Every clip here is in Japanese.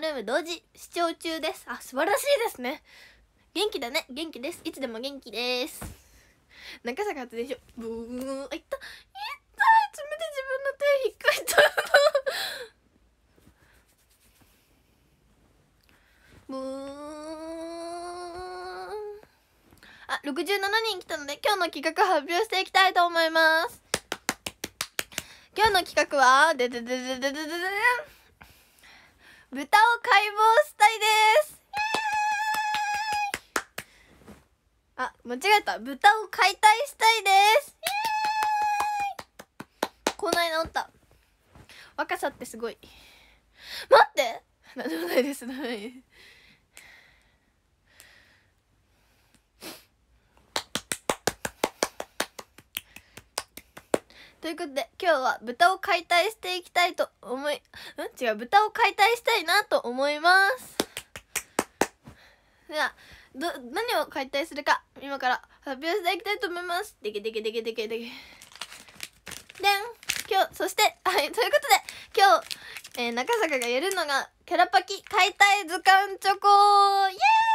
ルーム同時視聴中です。あ素晴らしいですね。元気だね。元気です。いつでも元気です。中坂発電所ブーンあいった。いった。いつめて自分の手引っかいたブーン。あ67人来たので今日の企画発表していきたいと思います。今日の企画はでででででででで豚を解剖したいです。あ間違えた。豚を解体したいです。こない治った。若さってすごい。待って。何でもないです。なんでもない。ですということで今日は豚を解体していきたいと思いん？違う豚を解体したいなと思います。ではど何を解体するか今から発表していきたいと思います。でけでけでけでけでけ。でん今日そしてはいということで今日、えー、中坂がやるのがキャラパキ解体図鑑チョコイエーイ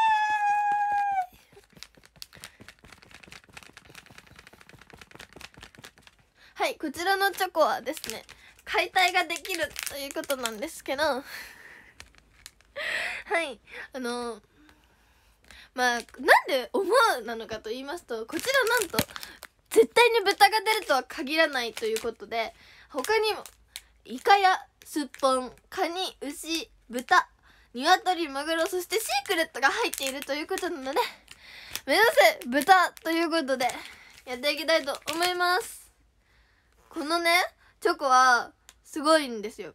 はいこちらのチョコはですね解体ができるということなんですけど はいあのまあなんで思うなのかと言いますとこちらなんと絶対に豚が出るとは限らないということで他にもイカやすっぽんカニ牛豚鶏マグロそしてシークレットが入っているということなので目指せ豚ということでやっていきたいと思います。このねチョコはすごいんですよ。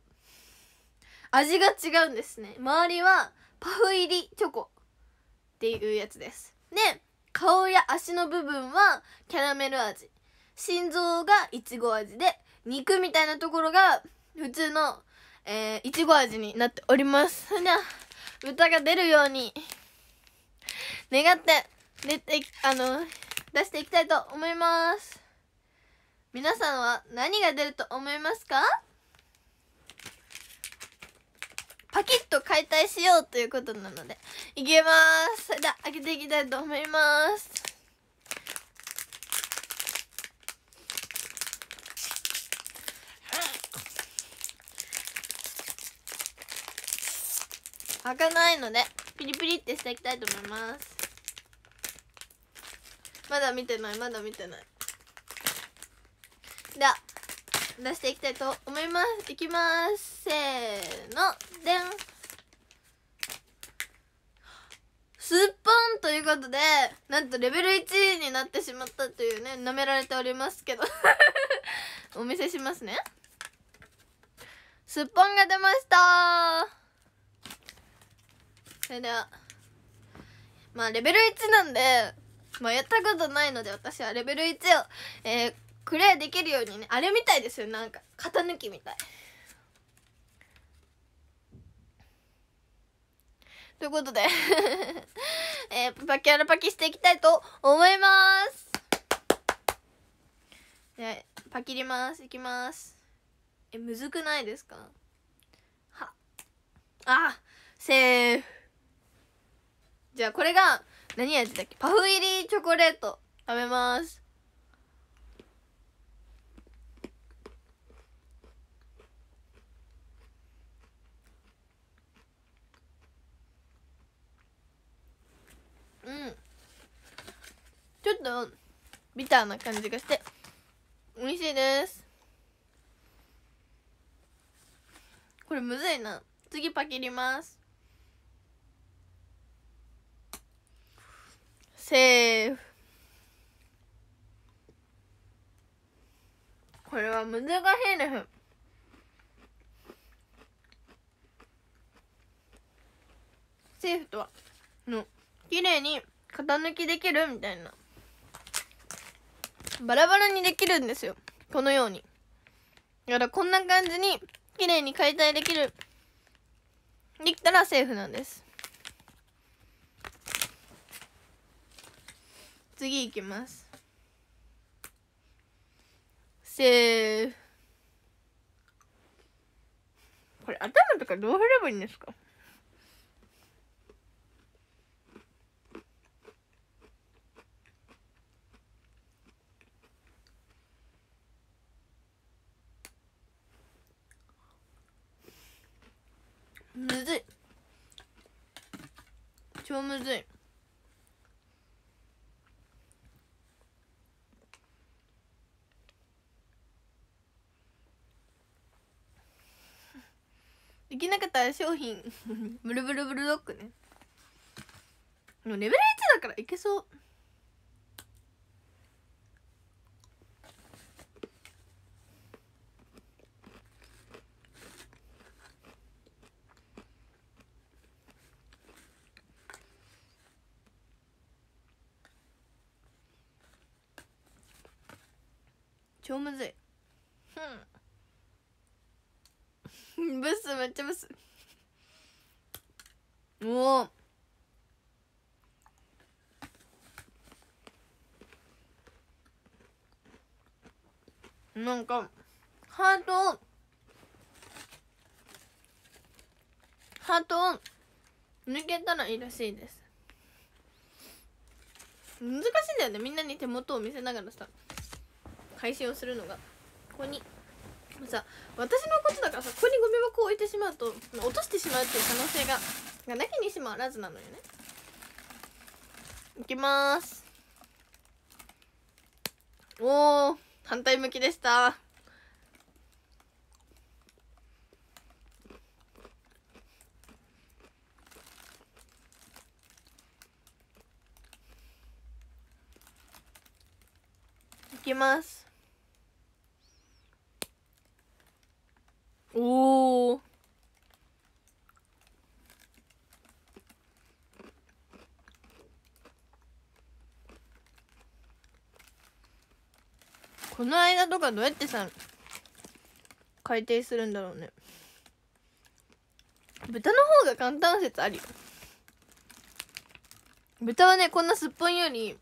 味が違うんですね。周りはパフ入りチョコっていうやつです。で顔や足の部分はキャラメル味。心臓がいちご味で肉みたいなところが普通のえ、いちご味になっております。それでは豚が出るように。願って出てあの出していきたいと思います。皆さんは何が出ると思いますか？パキッと解体しようということなのでいきます。それでは開けていきたいと思います。開かないのでピリピリってしていきたいと思います。まだ見てないまだ見てない。では出していきたいと思います。いきます。せーの。でん。すっぽんということでなんとレベル1になってしまったというね舐められておりますけど。お見せしますね。すっぽんが出ました。それでは。まあレベル1なんでまあやったことないので私はレベル1を、えー、クリアできるようにねあれみたいですよ。なんか型抜きみたい。ということで えー、パキャラパキしていきたいと思います。でパキります。いきます。えむずくないですか？は。あセーフ。じゃあこれが何味だっけ？パフ入りチョコレート食べます。うん。ちょっとビターな感じがして美味しいです。これむずいな。次パキります。セーフ。これは難しいですセーフとは？の。綺麗に型抜きできるみたいな。バラバラにできるんですよ。このように。だからこんな感じに綺麗に解体できる。できたらセーフなんです。次いきます。セーフ。これ頭とかどうすればいいんですか？超むずい。できなかったら商品 ブルブルブルドッグね。でもレベル1だからいけそう。むずい。うん。ブスめっちゃブス。おお。なんかハート。ハート。を抜けたらいいらしいです。難しいんだよねみんなに手元を見せながらさ。配信をするのがここに。さ私のことだからさここにゴミ箱を置いてしまうと落としてしまうっていう可能性ががなきにしもあらずなのよね。いきます。おお反対向きでした。いきますおおこの間とかどうやってさ改定するんだろうね。豚の方が簡単説あるよ。豚はねこんなすっぽんより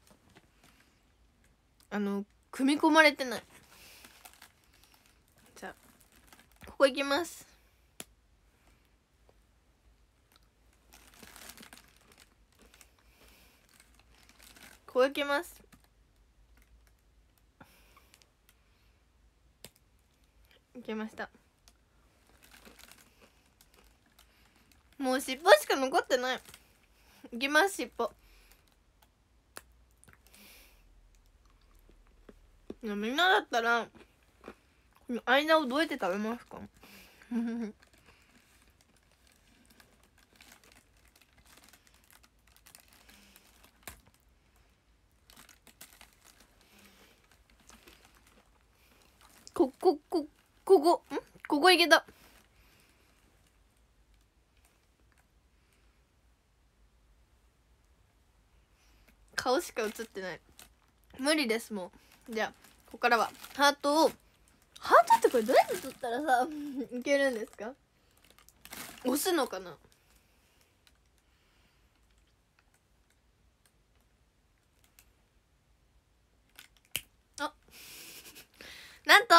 あの組み込まれてない。じゃあここ行きます。ここ行きます。行けました。もう尻尾しか残ってない。いきます尻尾。みんなだったらこの間をどうやって食べますか ここここ。ん？ここいけた。顔しか映ってない。無理ですもう。じゃあここからは。ハートを。ハートってこれどうやって取ったらさ いけるんですか？押すのかな？あ。なんと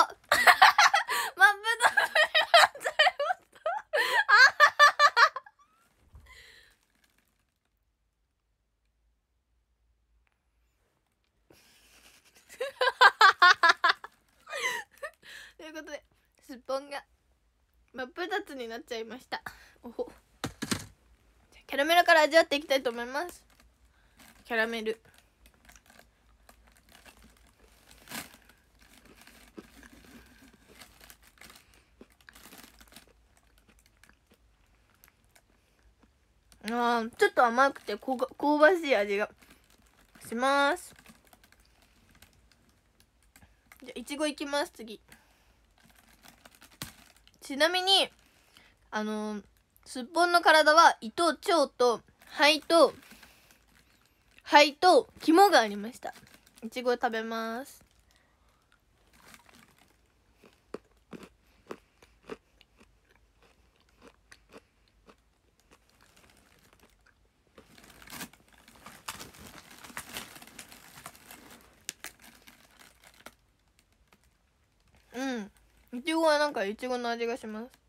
いうことですっぽんが真っ二つになっちゃいました。おほ。キャラメルから味わっていきたいと思います。キャラメル。あちょっと甘くてこ香ばしい味がします。じゃあいちごいきます次。ちなみにあのすっぽんの体は胃と腸と肺と肺と肝がありました。いちご食べます。うん。いちごはなんかいちごの味がします。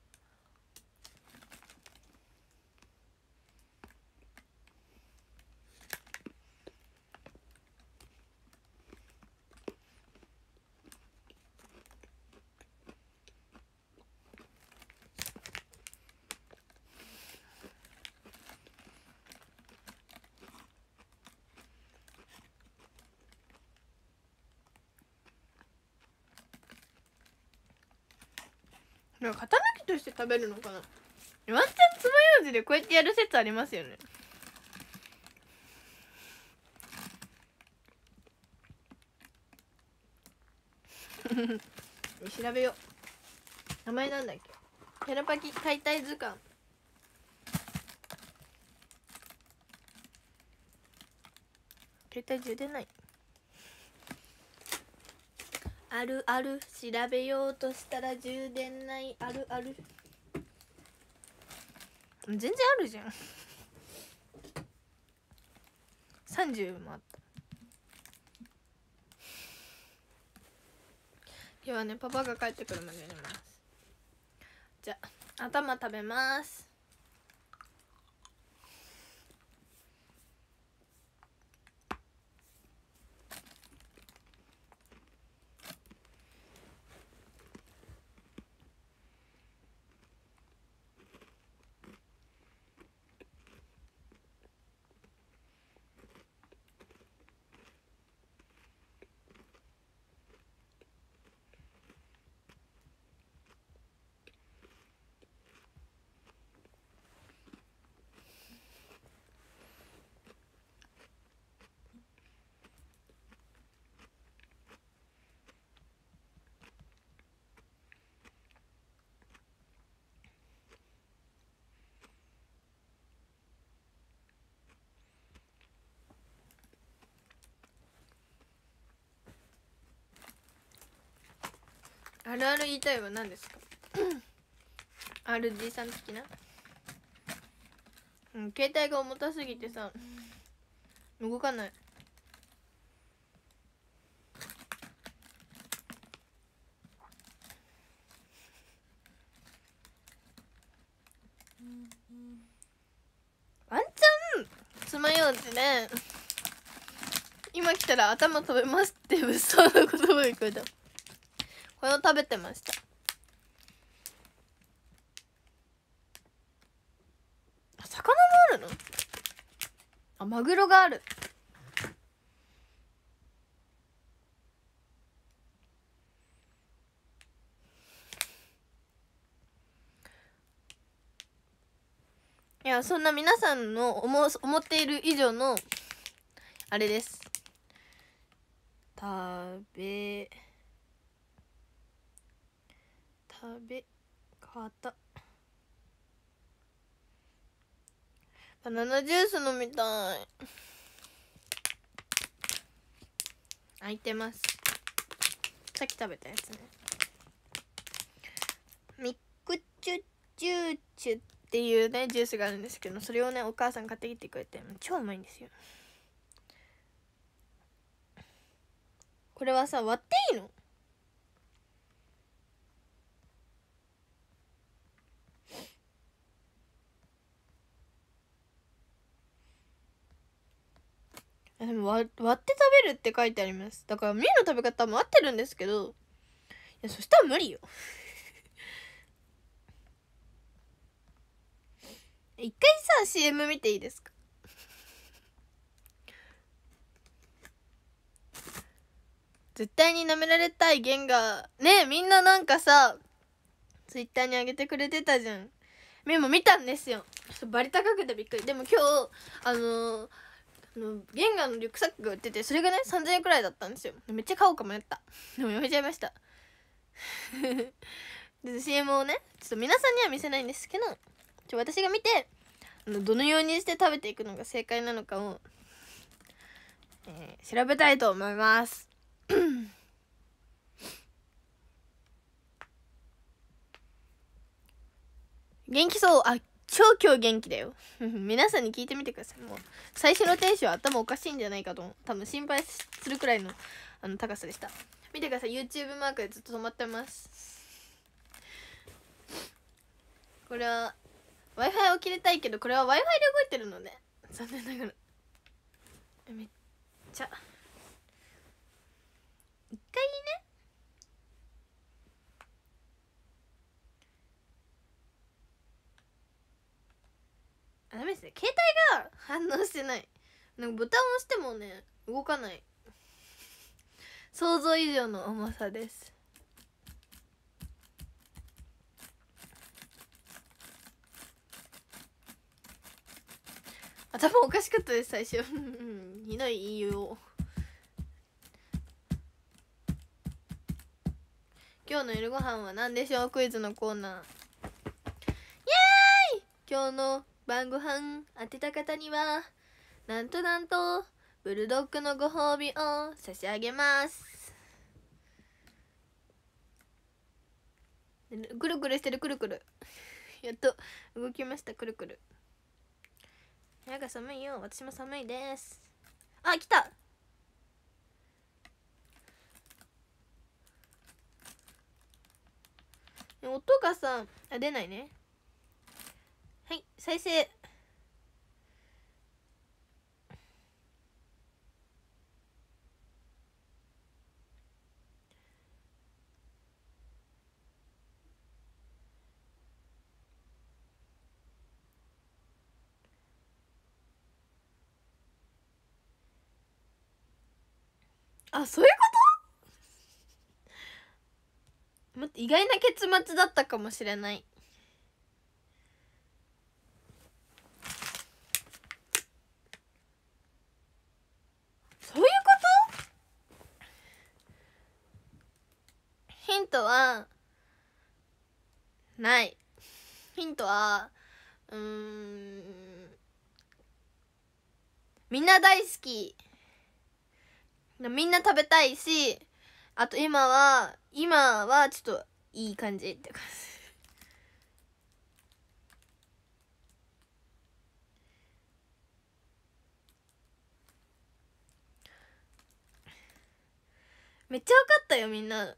なんか型抜きとして食べるのかな？ワンチャンつまようじでこうやってやる説ありますよね。調べよう。名前なんだっけ？ヘラパキ解体図鑑。携帯充電ない。あるある調べようとしたら充電ないあるある。全然あるじゃん。30もあった。今日はねパパが帰ってくるまでやります。じゃあ頭食べます。あるある言いたいは何ですか？RG さん的な？うん携帯が重たすぎてさ動かない。ワンチャン爪楊枝で今来たら頭飛べますって物騒な言葉が聞こえたこれを食べてました。あ魚もあるの？あマグロがある。いやそんな皆さんの思う思っている以上のあれです。食べ食べ方バナナジュース飲みたい。開いてます。さっき食べたやつね。ミックチュッチュチュっていうねジュースがあるんですけどそれをねお母さん買ってきてくれて超うまいんですよ。これはさ割っていいの？でも割割って食べるって書いてあります。だから麺の食べ方も合ってるんですけど。いやそしたら無理よ。一回さ CM 見ていいですか？絶対に舐められたい弦がねみんななんかさツイッターに上げてくれてたじゃん。麺も見たんですよ。ちょっとバリ高くてびっくり。でも今日あのーあのゲンガーのリュックサックが売っててそれがね3000円くらいだったんですよ。めっちゃ買おうか迷った。でもやめちゃいました。で CM をねちょっと皆さんには見せないんですけどちょ私が見てあのどのようにして食べていくのが正解なのかを、えー、調べたいと思います。元気そうあ超今日元気だよ。皆さんに聞いてみてください。もう最初のテンション頭おかしいんじゃないかと多分心配するくらいのあの高さでした。見てください。YouTube マークでずっと止まってます。これは w i f i を切りたいけどこれは w i f i で動いてるので残念ながら。めっちゃ。一回ねあダメですね。携帯が反応してない。なんかボタンを押してもね動かない。想像以上の重さです。頭おかしかったです最初。ひどい言いよう。今日の夜ご飯は何でしょう？クイズのコーナー。イエーイ！今日の晩ご飯当てた方にはなんとなんとブルドッグのご褒美を差し上げます。くるくるしてるくるくる。やっと動きましたくるくる。部屋が寒いよ。私も寒いです。あ来た！音がさあ出ないね。はい再生。あそういうこと？待って意外な結末だったかもしれないそういうことヒントはないヒントはうんみんな大好き。みんな食べたいしあと今は今はちょっといい感じって感じめっちゃ分かったよみんな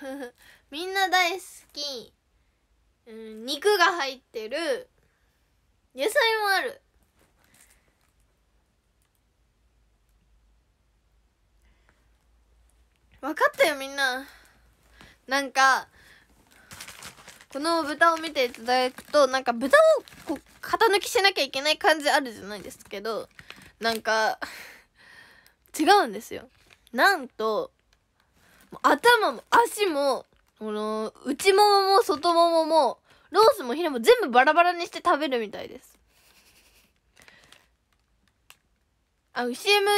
みんな大好き、うん、肉が入ってる。野菜もある。分かったよみんな。なんかこの豚を見ていただくとなんか豚をこう型抜きしなきゃいけない感じあるじゃないですけどなんか 違うんですよ。なんと頭も足もこの内ももも外もももロースもヒレも全部バラバラにして食べるみたいです。あ CM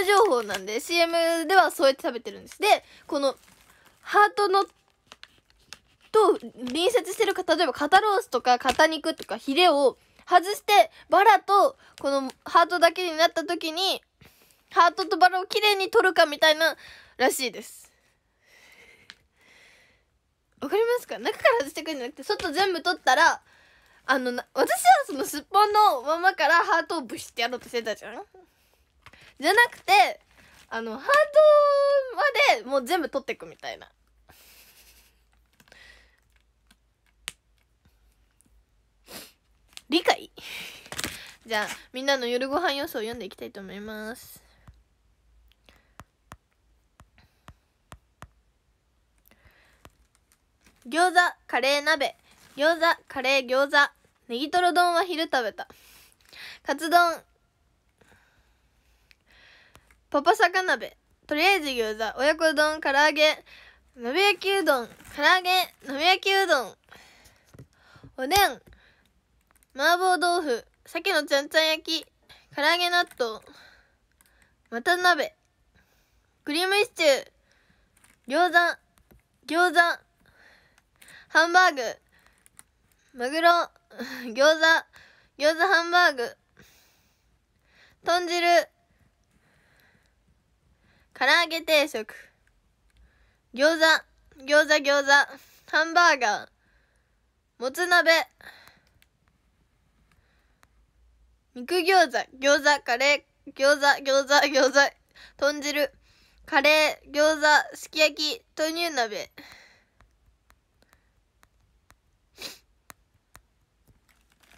情報なんで CM ではそうやって食べてるんです。でこのハートのと隣接してるか例えば肩ロースとか肩肉とかヒレを外してバラとこのハートだけになった時にハートとバラをきれいに取るかみたいならしいです。わかりますか？中から外してくるんじゃなくて外全部取ったらあの私はそのすっぽんのままからハートをブシってやろうとしてたじゃん？じゃなくてあのハートまでもう全部取っていくみたいな。理解？じゃあみんなの夜ご飯予想を読んでいきたいと思います。餃子カレー鍋。餃子カレー餃子。ネギトロ丼は昼食べた。カツ丼。パパ魚鍋。とりあえず餃子。親子丼唐揚げ。鍋焼きうどん。唐揚げ。鍋焼きうどん。おでん。麻婆豆腐。鮭のちゃんちゃん焼き。唐揚げ納豆。また鍋。クリームシチュー。餃子。餃子。ハンバーグ。マグロ。餃子。餃子ハンバーグ。豚汁。唐揚げ定食。餃子。餃子餃子。ハンバーガー。もつ鍋。肉餃子。餃子カレー。餃子餃子餃子。豚汁。カレー。餃子。すき焼き。豆乳鍋。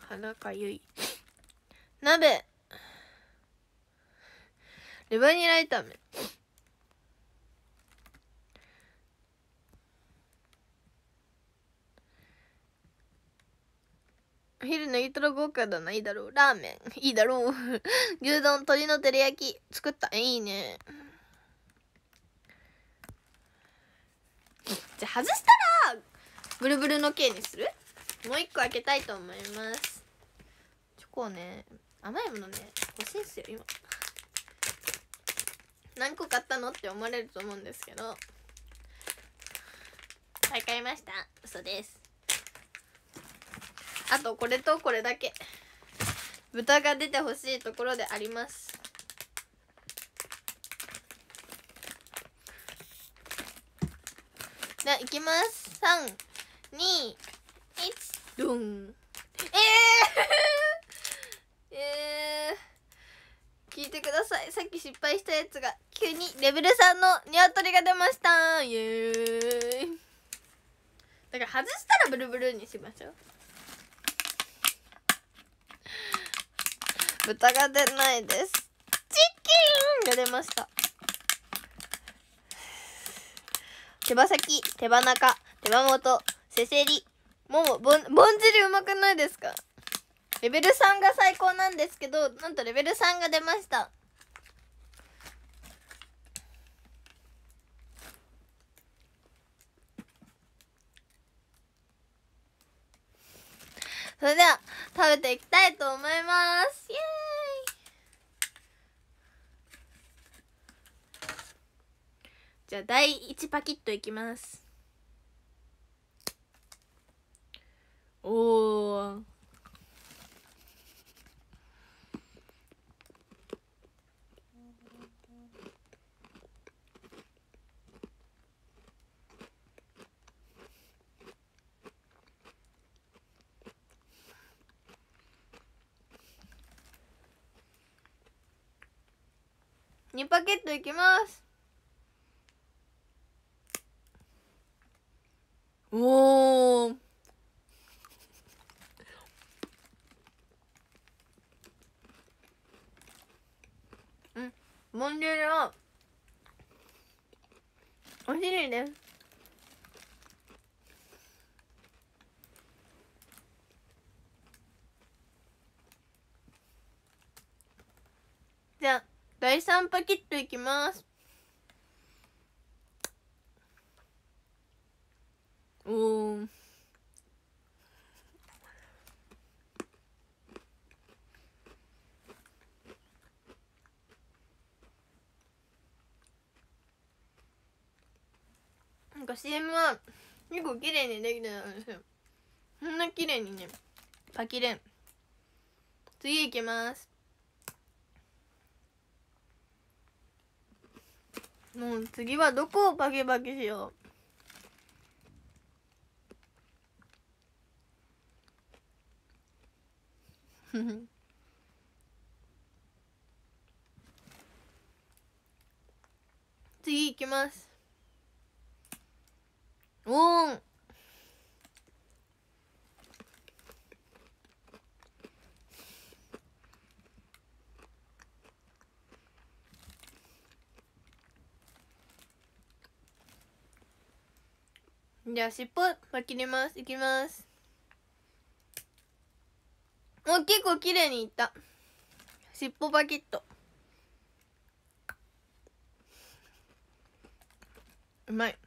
鼻かゆい。鍋。レバニラ炒め。お昼ネギトロ豪華だないいだろう。ラーメン。いいだろう。牛丼鶏の照り焼き。作った。いいね。じゃあ外したらブルブルの刑にする？もう一個開けたいと思います。チョコね甘いものね欲しいんすよ今。何個買ったのって思われると思うんですけど。はい買いました。嘘です。あとこれとこれだけ。豚が出てほしいところであります。じゃあいきます。321ドン。えー！えー、聞いてください。さっき失敗したやつが急にレベル3のニワトリが出ました。イエーイ。だから外したらブルブルにしましょう。豚が出ないです。チキンが出ました。手羽先手羽中手羽元せせり。ももぼんぼんじりうまくないですか？レベル3が最高なんですけどなんとレベル3が出ました。それでは食べていきたいと思います。イエーイ。じゃあ第1パキッといきます。おお2パケットいきます。おおうん。ボンジュールはお尻です。じゃあ第3パキットいきます。おおなんか CM は結構綺麗にできてたんですよ。こんな綺麗にねパキレン次いきます。もう次はどこをバキバキしよう？次いきます。おーん。じゃあ尻尾パキります。いきます。お結構綺麗にいった。尻尾パキッと。うまい。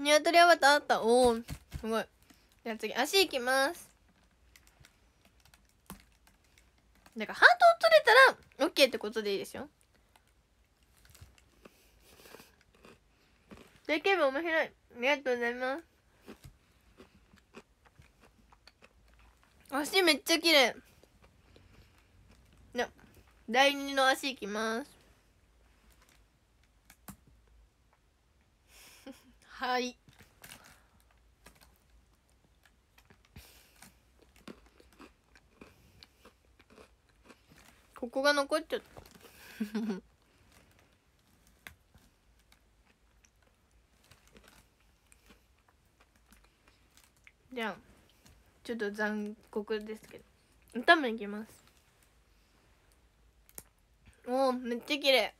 ニワトリアバターあった。おおすごい。じゃあ次足いきます。だからハートを取れたら OK ってことでいいですよ。できれば面白い。ありがとうございます。足めっちゃ綺麗。じゃ第二の足いきます。はい。ここが残っちゃった。じゃあちょっと残酷ですけど。頭いきます。おおめっちゃ綺麗。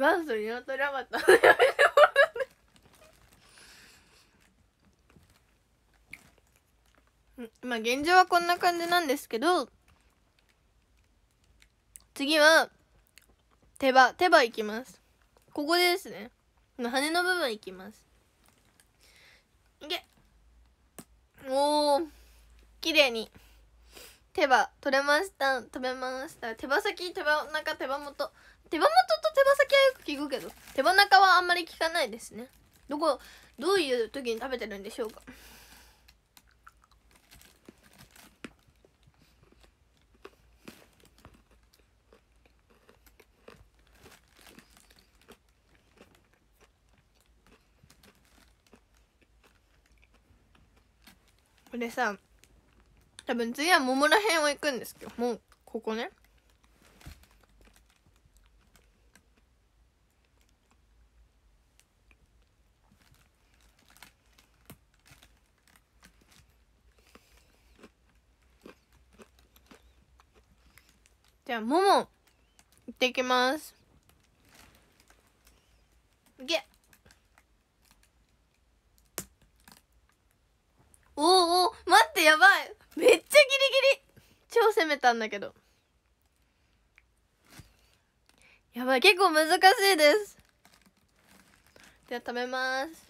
元祖鶏ラバッタまあ現状はこんな感じなんですけど次は手羽手羽いきます。ここでですね。羽の部分いきます。いけ。おお綺麗に。手羽取れました。食べました。手羽先手羽中手羽元。手羽元手羽先はよく聞くけど手羽中はあんまり聞かないですね。どこどういう時に食べてるんでしょうか？これさ多分次は桃ら辺を行くんですけどもうここね。じゃあ桃いってきます。いけ。おおお待ってやばい。めっちゃギリギリ。超攻めたんだけど。やばい結構難しいです。では食べます。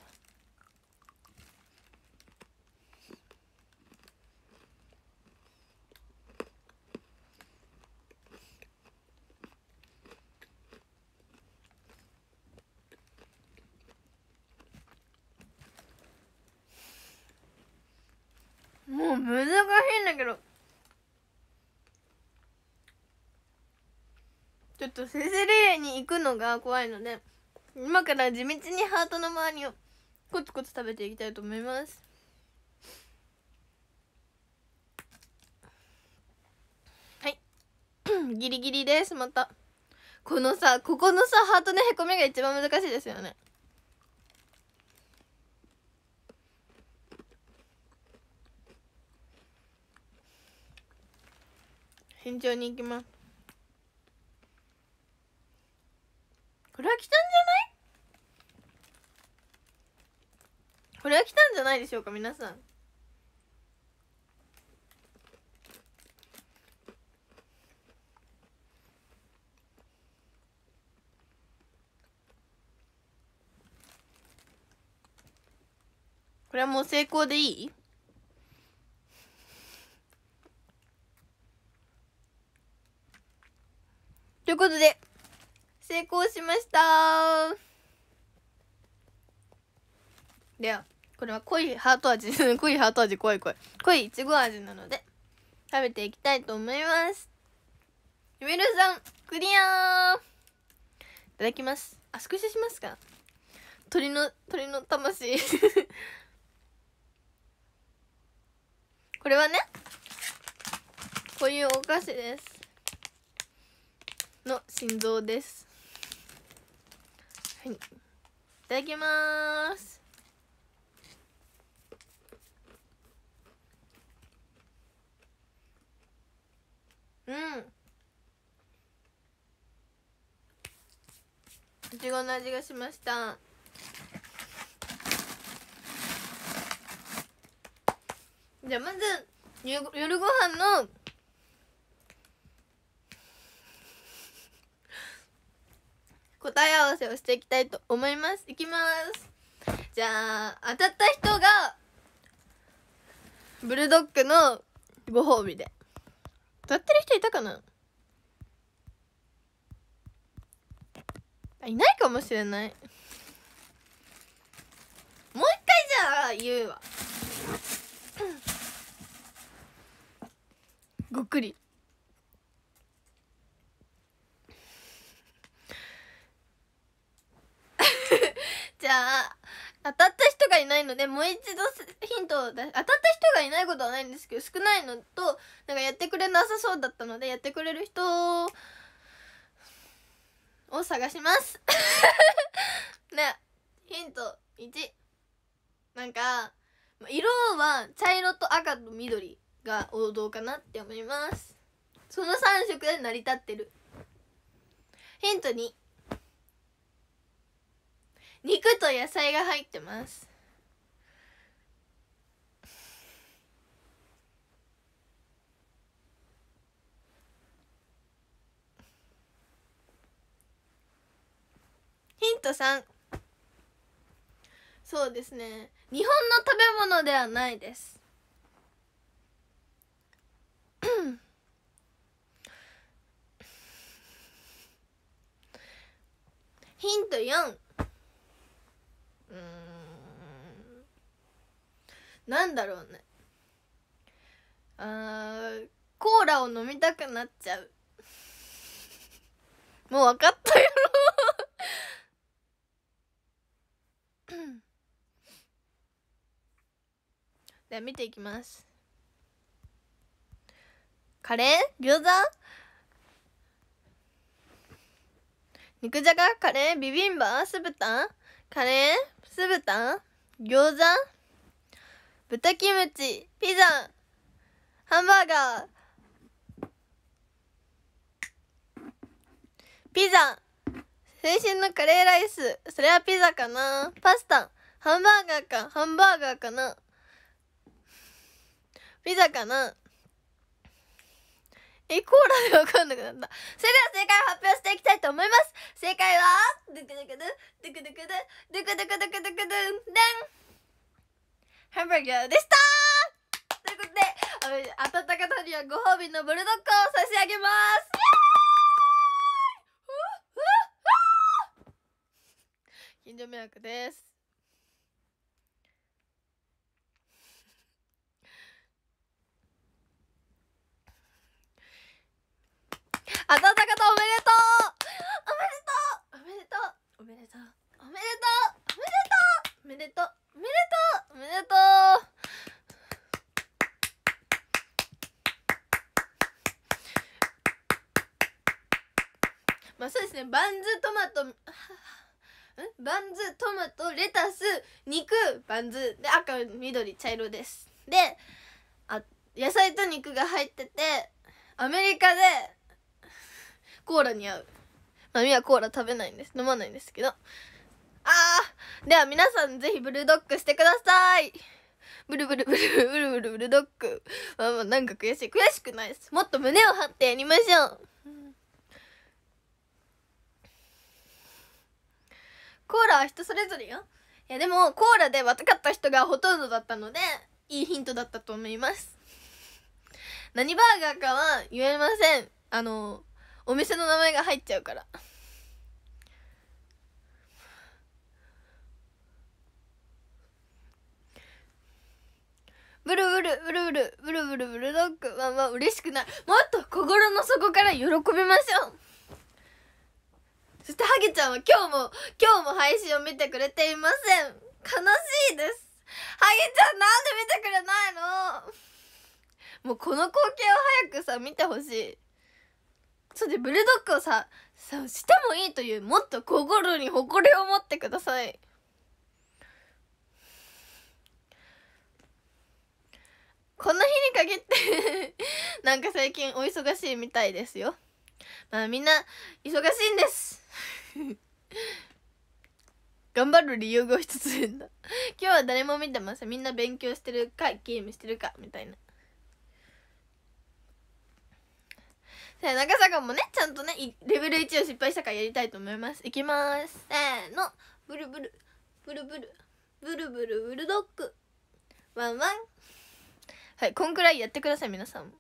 もう難しいんだけど。ちょっとセセリエに行くのが怖いので今から地道にハートの周りをコツコツ食べていきたいと思います。はい。ギリギリですまた。このさここのさハートのへこみが一番難しいですよね。慎重にいきます。これは来たんじゃない？これは来たんじゃないでしょうか皆さん。これはもう成功でいい？ということで成功しました。ではこれは濃いハート味 濃いハート味怖い怖い。濃いいちご味なので食べていきたいと思います。ゆめるさんクリアいただきます。あスクショしますか。鳥の鳥の魂。これはねこういうお菓子です。の心臓です。はい。いただきます。うん。いちごの味がしました。じゃあまず夜ご飯の答え合わせをしていきたいと思います。いきます。じゃあ当たった人がブルドッグのご褒美で。当たってる人いたかな？あいないかもしれない。もう一回じゃあ言うわ。ごっくり。じゃあ当たった人がいないのでもう一度ヒントを出当たった人がいないことはないんですけど少ないのとなんかやってくれなさそうだったのでやってくれる人を探します。ねヒント1なんか色は茶色と赤と緑が王道かなって思います。その3色で成り立ってる。ヒント2肉と野菜が入ってます。ヒント3そうですね。日本の食べ物ではないです。ヒント4うん。なんだろうね。あーコーラを飲みたくなっちゃう。もう分かったやろでは見ていきます。カレー？餃子？肉じゃが？カレー？ビビンバ？酢豚？カレー？酢豚？餃子？豚キムチ？ピザ？ハンバーガー？ピザ。青春のカレーライス。それはピザかな？パスタ。ハンバーガーか。ハンバーガーかな？ピザかな？え、コーラでわかんなくなった。それでは正解を発表していきたいと思います。正解は、ドゥクドゥクドゥ、ドゥクドゥクドゥ、ドゥクドゥクドゥクドゥクドゥン、デンハンバーガーでしたということで、当たたにはご褒美のブルドッグを差し上げます近所迷惑です。当たった方おめでとう。おめでとう。おめでとう。おめでとう。おめでとう。おめでとう。おめでとう。おめでとう。まあそうですね。バンズトマト。ん？バンズトマトレタス肉。バンズで赤緑茶色です。であ野菜と肉が入っててアメリカでコーラに合う。まあ、みはコーラ食べないんです。飲まないんですけど。あーでは皆さんぜひブルドッグしてくださいブルブルブルブルブルブルドッグ。まあまあなんか悔しい。悔しくないです。もっと胸を張ってやりましょう。コーラは人それぞれよ。いやでもコーラで若かった人がほとんどだったので、いいヒントだったと思います。何バーガーかは言えません。あの、お店の名前が入っちゃうから。ブルブルブルブルブルブルブルドッグまあまあ嬉しくない。もっと心の底から喜びましょう。そしてハゲちゃんは今日も今日も配信を見てくれていません。悲しいです。ハゲちゃんなんで見てくれないの？もうこの光景を早くさ見てほしい。そうでブルドッグをささしてもいいというもっと心に誇りを持ってください。この日に限って なんか最近お忙しいみたいですよ。まあみんな忙しいんです。頑張る理由が一つだ。今日は誰も見てません。みんな勉強してるかゲームしてるかみたいな。さあ長坂もねちゃんとねレベル1を失敗したからやりたいと思います。いきます。せーの。ブルブル。ブルブル。ブルブル。ブルドッグ。ワンワン。はいこんくらいやってください皆さん。も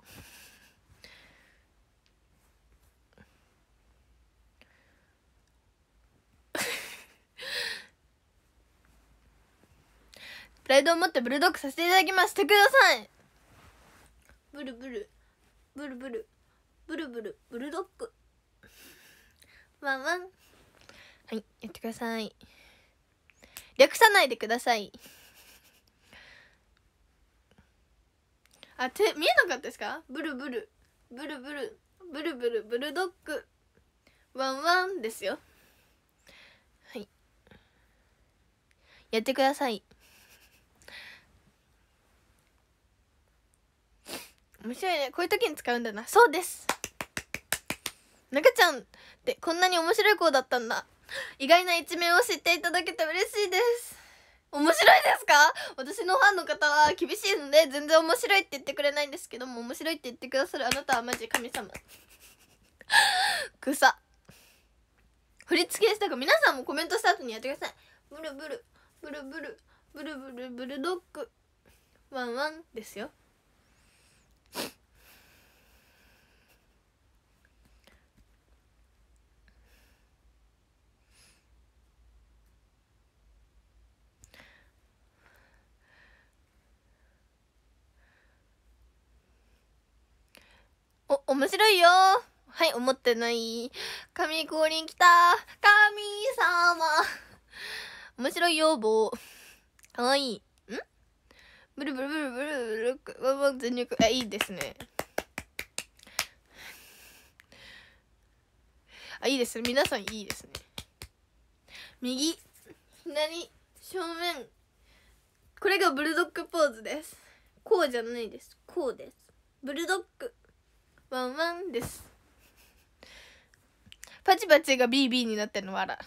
プライドを持ってブルドッグさせていただきます。してくださいブルブル。ブルブル。ブルブルブルドッグ。ワンワン。はいやってください。略さないでください。あ手見えなかったですか？ブルブル。ブルブル。ブルブルブルドッグ。ワンワンですよ。はい。やってください。面白いね。こういう時に使うんだな。そうです。中ちゃんってこんなに面白い子だったんだ。意外な一面を知っていただけて嬉しいです。面白いですか？私のファンの方は厳しいので全然面白いって言ってくれないんですけども面白いって言ってくださるあなたはマジ神様。草振り付けしたか皆さんもコメントした後にやってください。ブルブル。ブルブル。ブルブル。ブルドッグ。ワンワンですよお、面白いよはい、思ってない。神降臨来た神様面白いよ、棒。かわいい。ん？ブルブルブルブルブル、ワンワン全力。あ、いいですね。あ、いいです。皆さんいいですね。右、左、正面。これがブルドッグポーズです。こうじゃないです。こうです。ブルドッグ。ワンワンです。パチパチが BB になってるの笑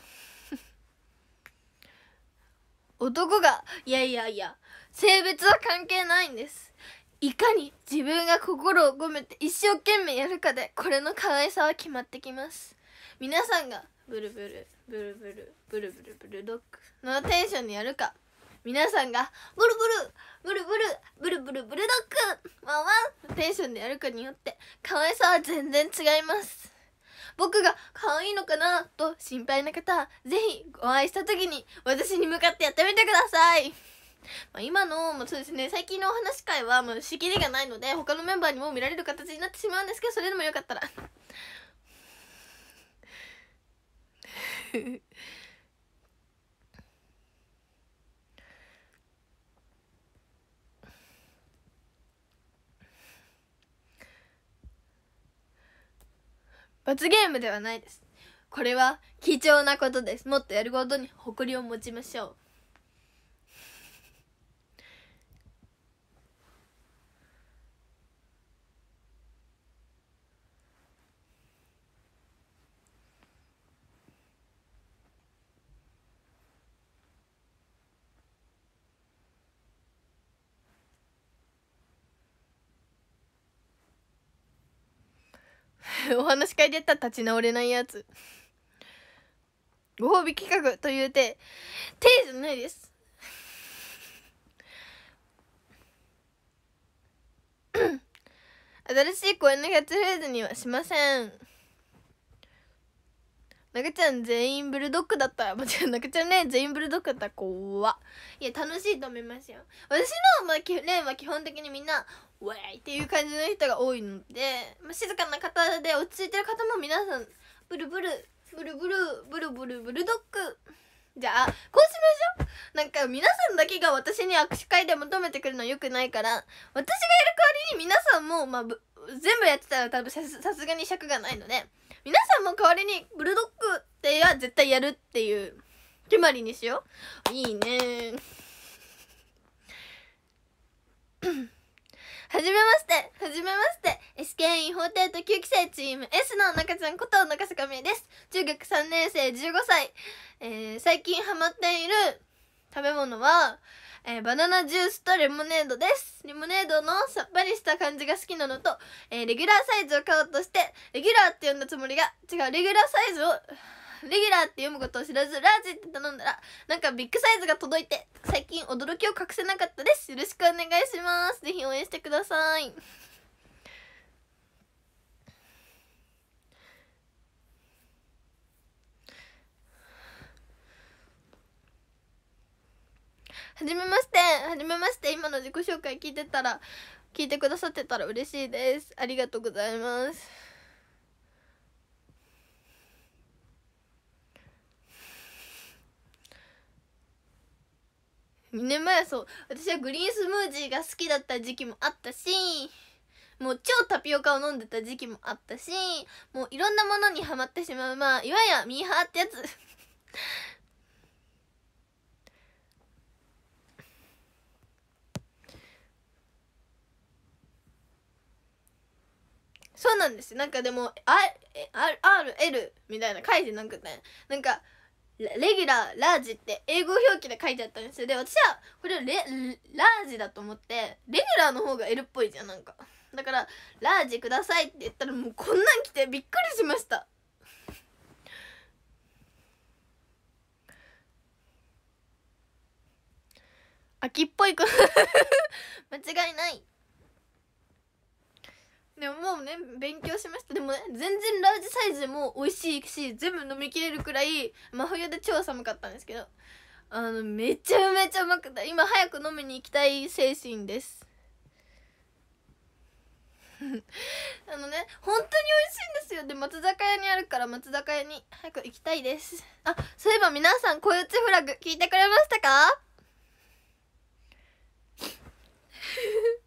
男がいやいやいや性別は関係ないんです。いかに自分が心を込めて一生懸命やるかでこれの可愛さは決まってきます。皆さんがブルブルブルブルブルブルブルドッグのテンションでやるか。皆さんがブルブルブルブルブルブルブルドッグワンワンテンションでやるかによって可愛さは全然違います。僕が可愛いのかなと心配な方はぜひお会いした時に私に向かってやってみてください。まあ、今の、まあ、そうですね最近のお話会はもう仕切りがないので他のメンバーにも見られる形になってしまうんですけどそれでもよかったら。罰ゲームではないです。これは貴重なことです。もっとやることに誇りを持ちましょう。お話し会でやったら立ち直れないやつ。ご褒美企画という手手じゃないです。新しい声のキャッチフレーズにはしません。中ちゃん全員ブルドッグだった。らもちろん中ちゃんね全員ブルドッグだったら怖っ。いや楽しいと思いますよ。私の、まあ、き例は基本的にみんなウェイっていう感じの人が多いので、まあ、静かな方で落ち着いてる方も皆さんブルブルブルブルブルブルブルドッグじゃあこうしましょう。なんか皆さんだけが私に握手会で求めてくるのよくないから私がやる代わりに皆さんも、まあ、全部やってたら多分さすがに尺がないので皆さんも代わりにブルドッグっては絶対やるっていう決まりにしよう。いいねはじめましてはじめまして SK 法廷と9期生チーム S の中ちゃんこと中坂美恵です。中学3年生15歳、えー、最近ハマっている食べ物は、えー、バナナジュースとレモネードです。レモネードのさっぱりした感じが好きなのと、えー、レギュラーサイズを買おうとしてレギュラーって呼んだつもりが違うレギュラーサイズをレギュラーって読むことを知らずラージって頼んだらなんかビッグサイズが届いて最近驚きを隠せなかったです。よろしくお願いします。ぜひ応援してください。はじめまして。はじめまして。今の自己紹介聞いてたら聞いてくださってたら嬉しいです。ありがとうございます。2年前はそう私はグリーンスムージーが好きだった時期もあったしもう超タピオカを飲んでた時期もあったしもういろんなものにはまってしまうまあいわやミーハーってやつ。そうなんです。なんかでも RL みたいな書いてなくて。なんかレギュラーラージって英語表記で書いてあったんですよ。で私はこれをレラージだと思ってレギュラーの方が L っぽいじゃんなんか。だから「ラージください」って言ったらもうこんなん来てびっくりしました。秋っぽい子。間違いない。でももうね勉強しました。でもね全然ラージサイズでも美味しいし全部飲みきれるくらい真冬で超寒かったんですけどあのめちゃめちゃうまくて今早く飲みに行きたい精神です。あのね本当に美味しいんですよ。で松坂屋にあるから松坂屋に早く行きたいです。あそういえば皆さん小打ちフラグ聞いてくれましたか？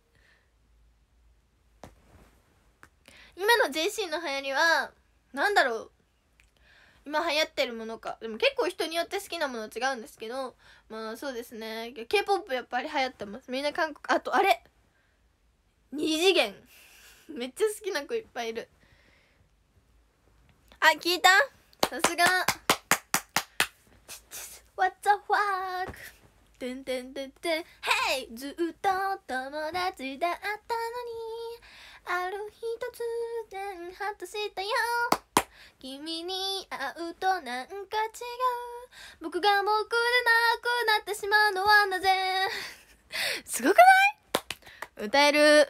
今の JC の流行りは何だろう。今流行ってるものか。でも結構人によって好きなもの違うんですけどまあそうですね。K p o p やっぱり流行ってます。みんな韓国あとあれ。二次元。めっちゃ好きな子いっぱいいる。あ聞いた。さすが。What the fuck てんてんてんてん Hey ずっと友達だったのに。ある日突然ハッとしたよ。君に会うとなんか違う。僕が僕でなくなってしまうのはなぜ？すごくない？歌える？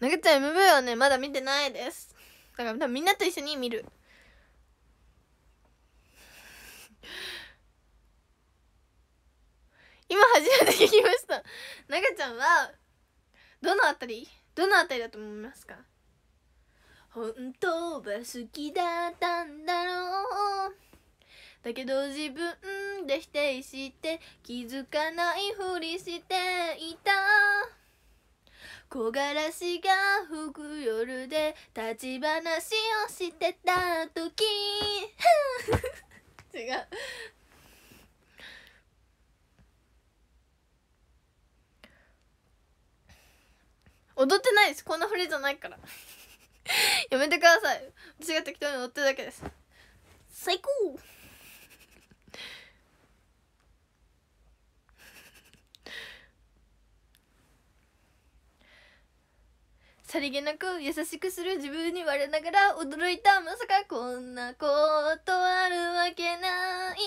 なげちゃん MV はねまだ見てないです。だからみんなと一緒に見る。今初めて聞きました。ながちゃんはどのあたり？どのあたりだと思いますか？本当は好きだったんだろう。だけど自分で否定して気づかないふりしていた。木枯らしが吹く夜で立ち話をしてた時。違う。踊ってないです。こんなフレじゃないから。やめてください。私が適当に踊ってるだけです。最高。さりげなく優しくする自分に我ながら驚いたまさかこんなことあるわけない。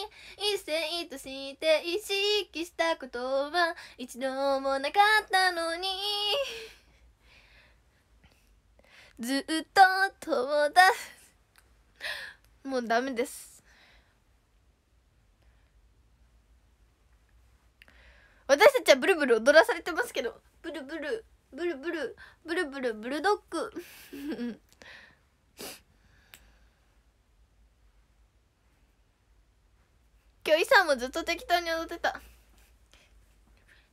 異性として意識したことは一度もなかったのに。ずっと友達。もうダメです。私たちはブルブル踊らされてますけど。ブルブル。ブルブルブルブルブルドッグ。今日イさんもずっと適当に踊ってた。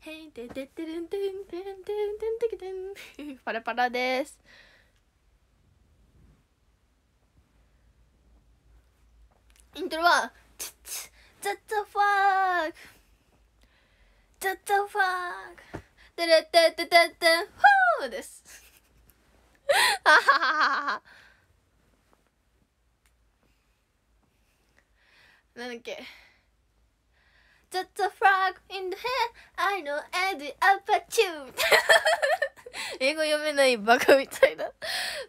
へいてててるんてんてんてんてんてけてん。パラパラです。イントロは「チッチザッザファーク」「ザッザファーク」「テレテテテテフォー」です。あはははなんだっけ。Just a frog in the head I know Eddie Apache 英語読めないバカみたいな。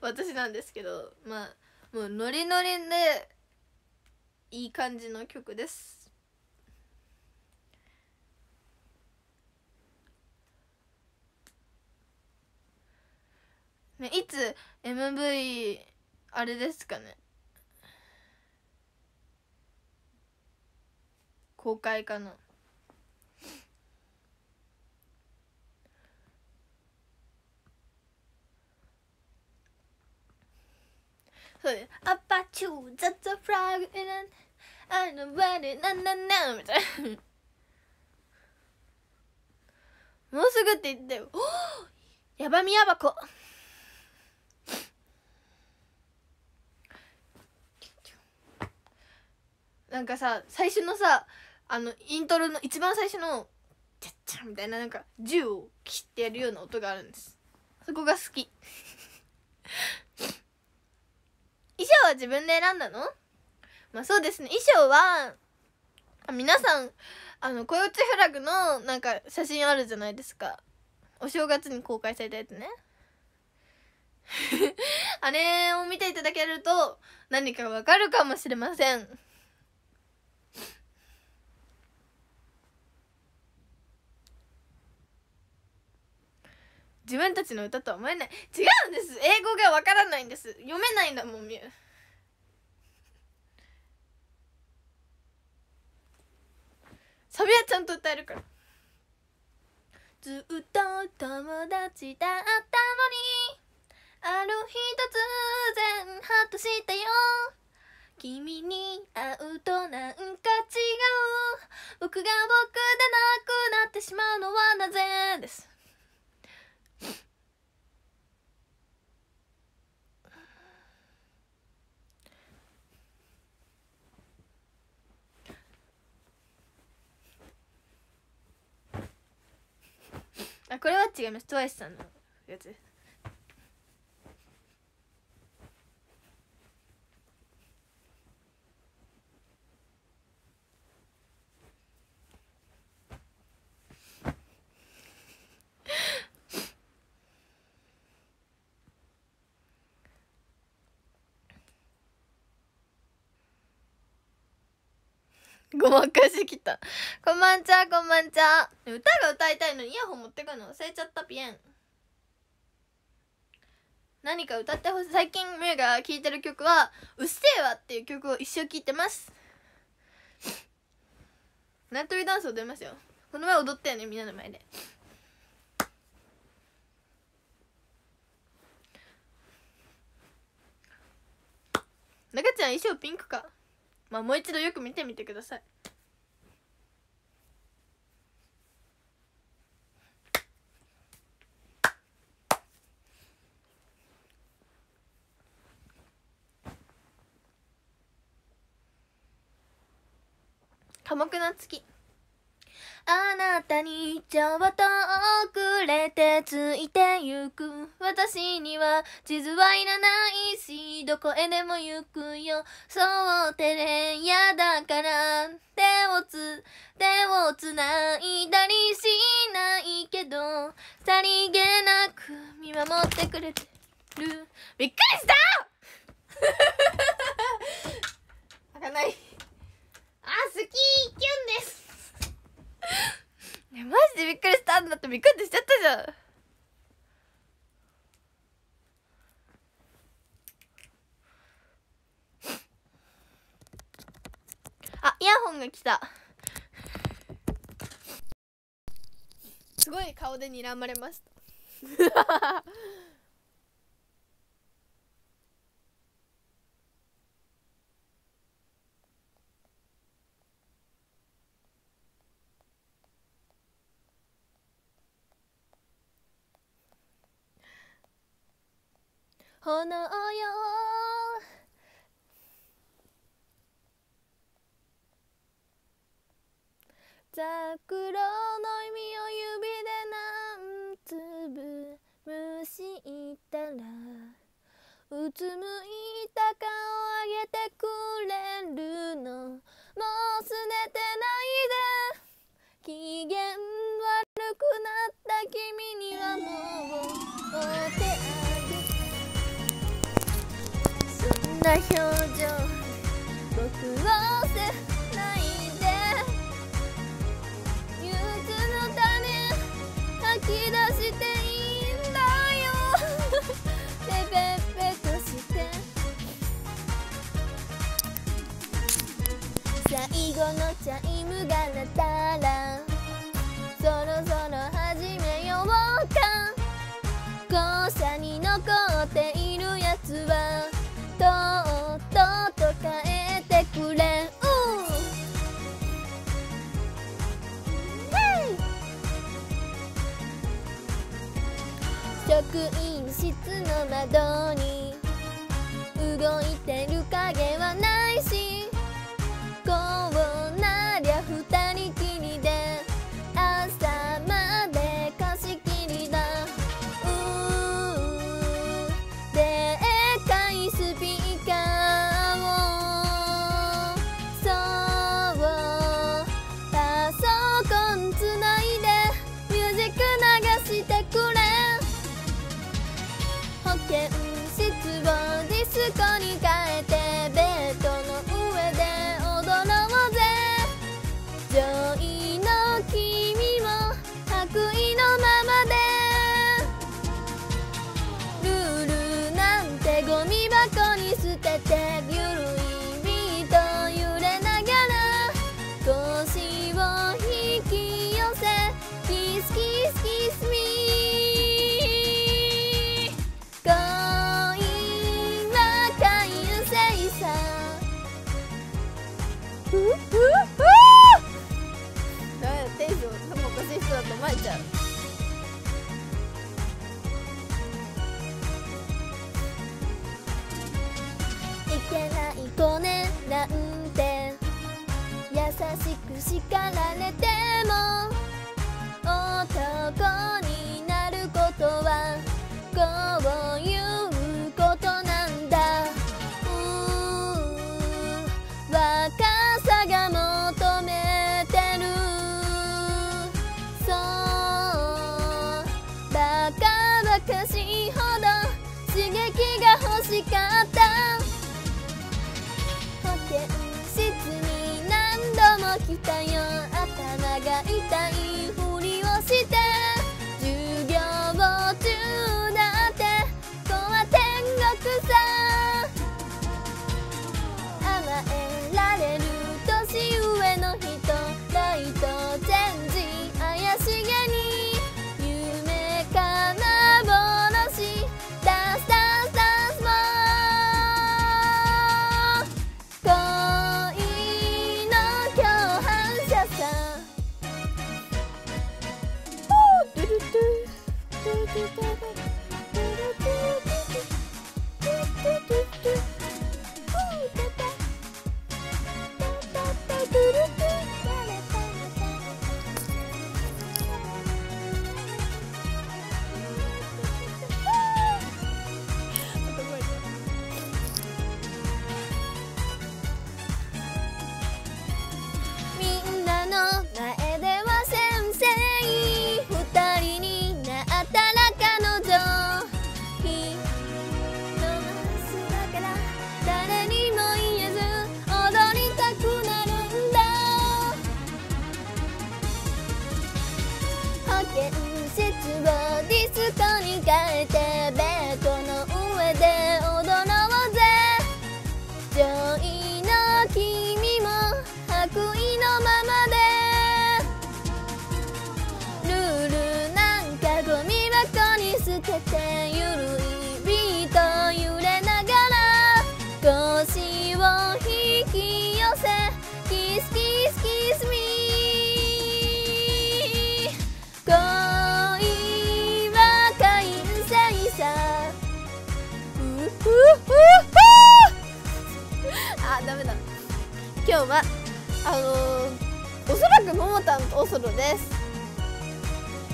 私なんですけどまあもうノリノリでいい感じの曲です。いつ MV あれですかね。公開かな。アパチュー」「ザザフラグ」「アイノバリナナナ」みたいな「もうすぐ」って言ってよ「ヤバミヤバ子」なんかさ最初のさあのイントロの一番最初の「てっちゃん」みたいななんか銃を切ってやるような音があるんです。そこが好き。衣装は自分で選んだの？まあそうですね。衣装は皆さんあのコヨチフラグのなんか写真あるじゃないですか。お正月に公開されたやつね。あれを見ていただけると何かわかるかもしれません。自分たちの歌とは思えない。違うんです。英語がわからないんです。読めないんだもんミュサビはちゃんと歌えるから。ずっと友達だったのに。ある日突然ハッとしたよ。君に会うとなんか違う。僕が僕でなくなってしまうのはなぜです。あこれは違います。TWICE さんのやつ。ですごまかしきた。こんばんちはこんばんちは歌が歌いたいのにイヤホン持ってくの。忘れちゃったピエン。何か歌ってほしい。最近ミュが聴いてる曲は「うっせぇわ」っていう曲を一生聴いてます。ナイトリダンス踊りますよ。この前踊ったよねみんなの前で。中ちゃん衣装ピンクか。まあもう一度よく見てみてください。寡黙な月。あなたにちょっと遅れてついてゆく。私には地図はいらないしどこへでも行くよ。そうてれやだから。手をつ手をつないだりしないけど。さりげなく見守ってくれてる。びっくりした！開かない。あ好きキュンです。いやマジでびっくりした。んだってびっくりしちゃったじゃん。あイヤホンが来た。すごい顔で睨まれました 炎よザクロの意味を指で何粒むしたらうつむいた顔あげてくれるの。もうすねてないで。機嫌悪くなった君にはもうお手表情。僕をせないで。憂鬱の種吐き出していいんだよ。ペペペとして最後のチャイムが鳴ったら職員室の窓に動いてる影はないを叱られても男になることは今日はあのー、おそらくももたんとおそろです。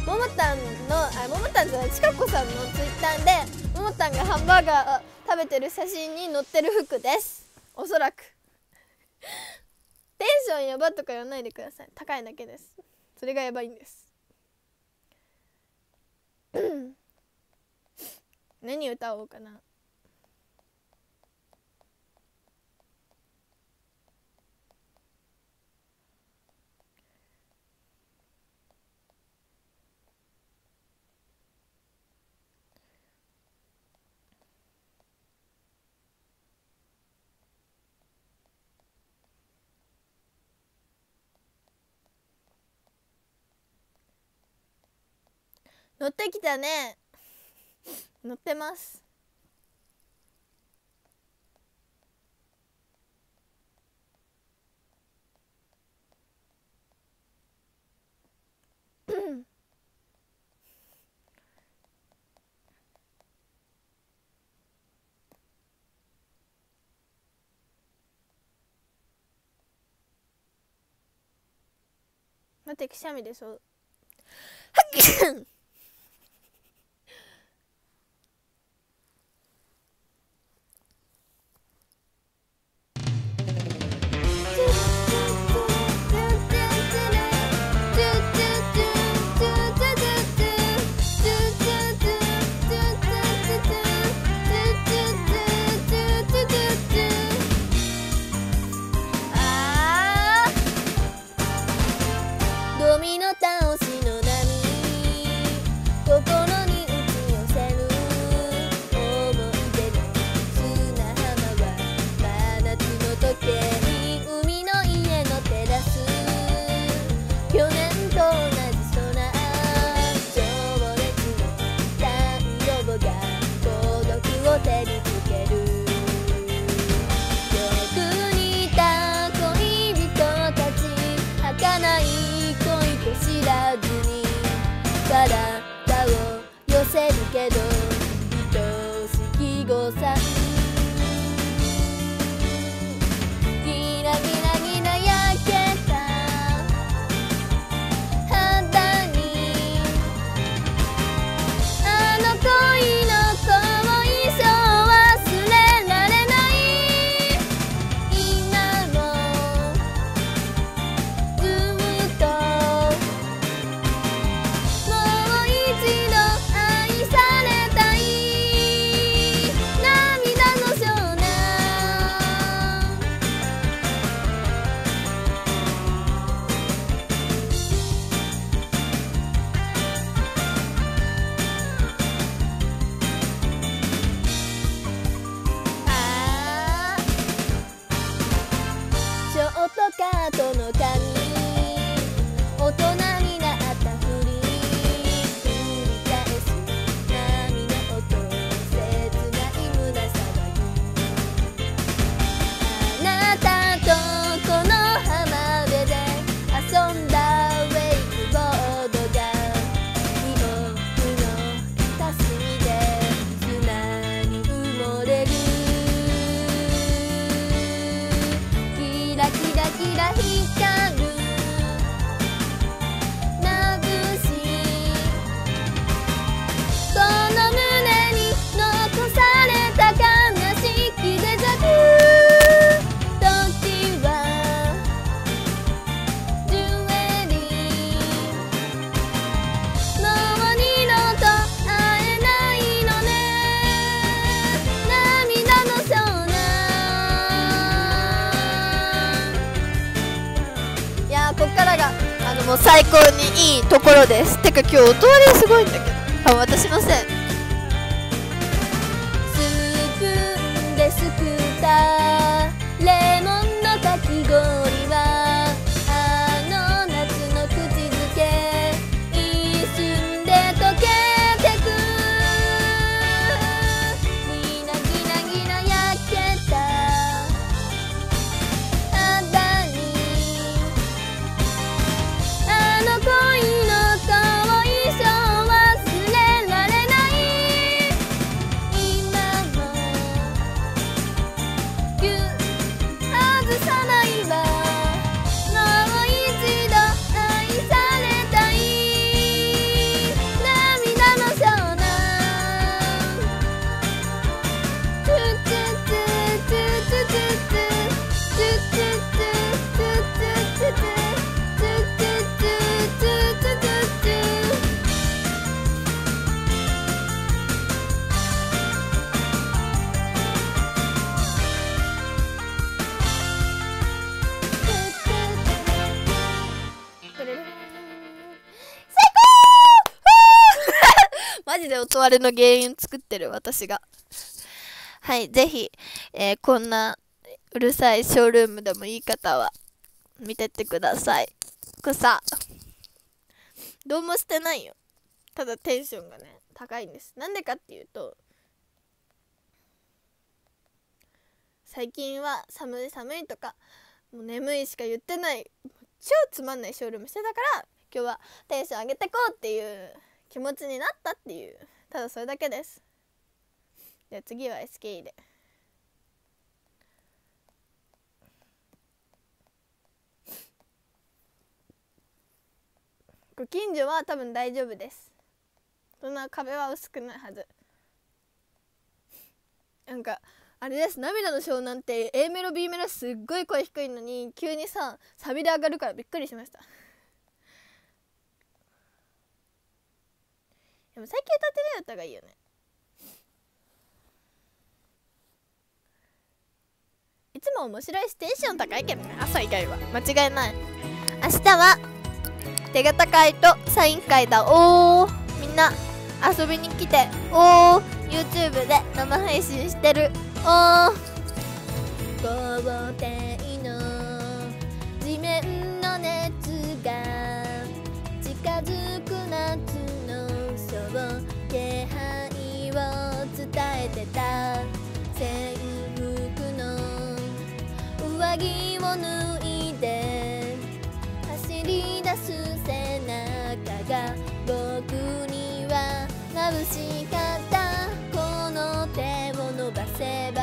ももたんのあももたんじゃないちかこさんのツイッターでももたんがハンバーガーを食べてる写真に載ってる服です。おそらく。テンションやばとか言わないでください。高いだけです。それがやばいんです。何歌おうかな。乗ってきたね。乗ってます。待ってくしゃみでそう。ロです。てか今日音割れすごいんだけど。あ私のせい。れの原因作ってる私が。はいぜひ、えー、こんなうるさいショールームでもいい方は見てってください。草。どうもしてないよ。ただテンションがね高いんです。なんでかっていうと最近は寒い寒いとかもう眠いしか言ってない超つまんないショールームしてたから今日はテンション上げてこうっていう気持ちになったっていうただそれだけです。じゃ次は SKE で。ご近所は多分大丈夫です。そんな壁は薄くないはず。なんかあれです。涙の湘南って A メロ B メロすっごい声低いのに急にさサビで上がるからびっくりしました。でも最近歌ってない歌がいいよね。いつも面白いステーション高いけどね。朝以外は。間違いない。明日は手形会とサイン会だおー。みんな遊びに来ておー。YouTube で生配信してるおー。豪邸の地面の熱が近づを伝えてた。制服の上着を脱いで走り出す背中が僕には眩しかった。この手を伸ばせば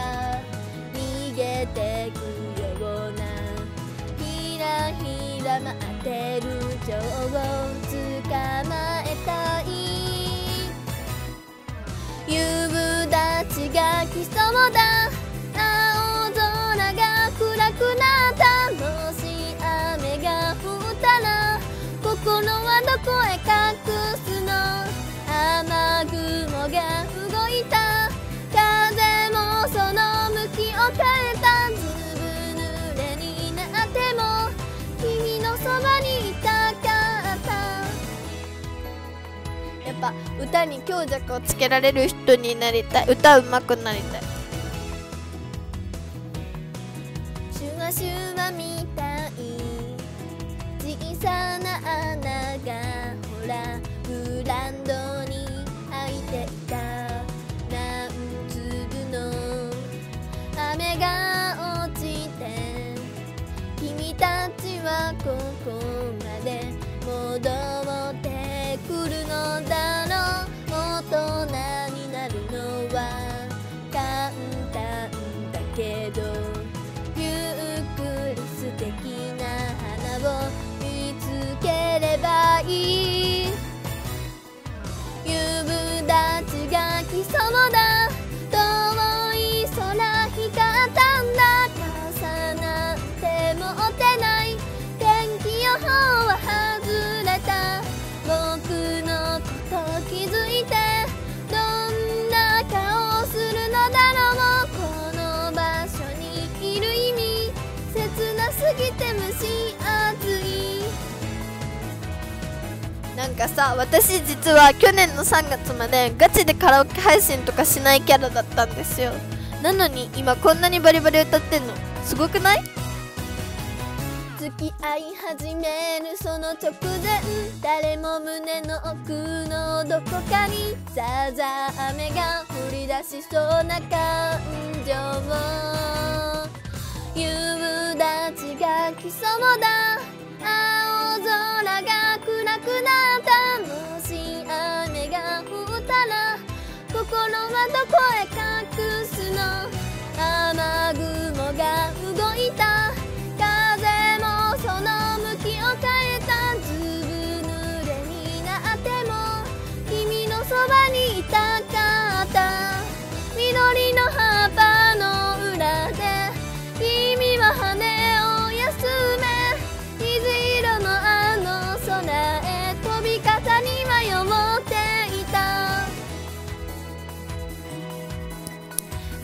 逃げてくようなひらひら待ってる蝶が来そうだ青空が暗くなったもし雨が降ったら心はどこへ隠すの？雨雲が動いた。風もその向きを変えた。ずぶ濡れになっても。君のそば歌に強弱をつけられる人になりたい。歌うまくなりたい。シュワシュワみたい。小さな穴がほらグランドに開いていた。何粒の雨が落ちて君たちはここ。そうだ。かさ私実は去年の3月までガチでカラオケ配信とかしないキャラだったんですよ。なのに今こんなにバリバリ歌ってんの。すごくない？付き合い始めるその直前誰も胸の奥のどこかにザーザー雨が降り出しそうな感情夕立が来そうだ。青空が暗くなった。もし雨が降ったら心はどこへか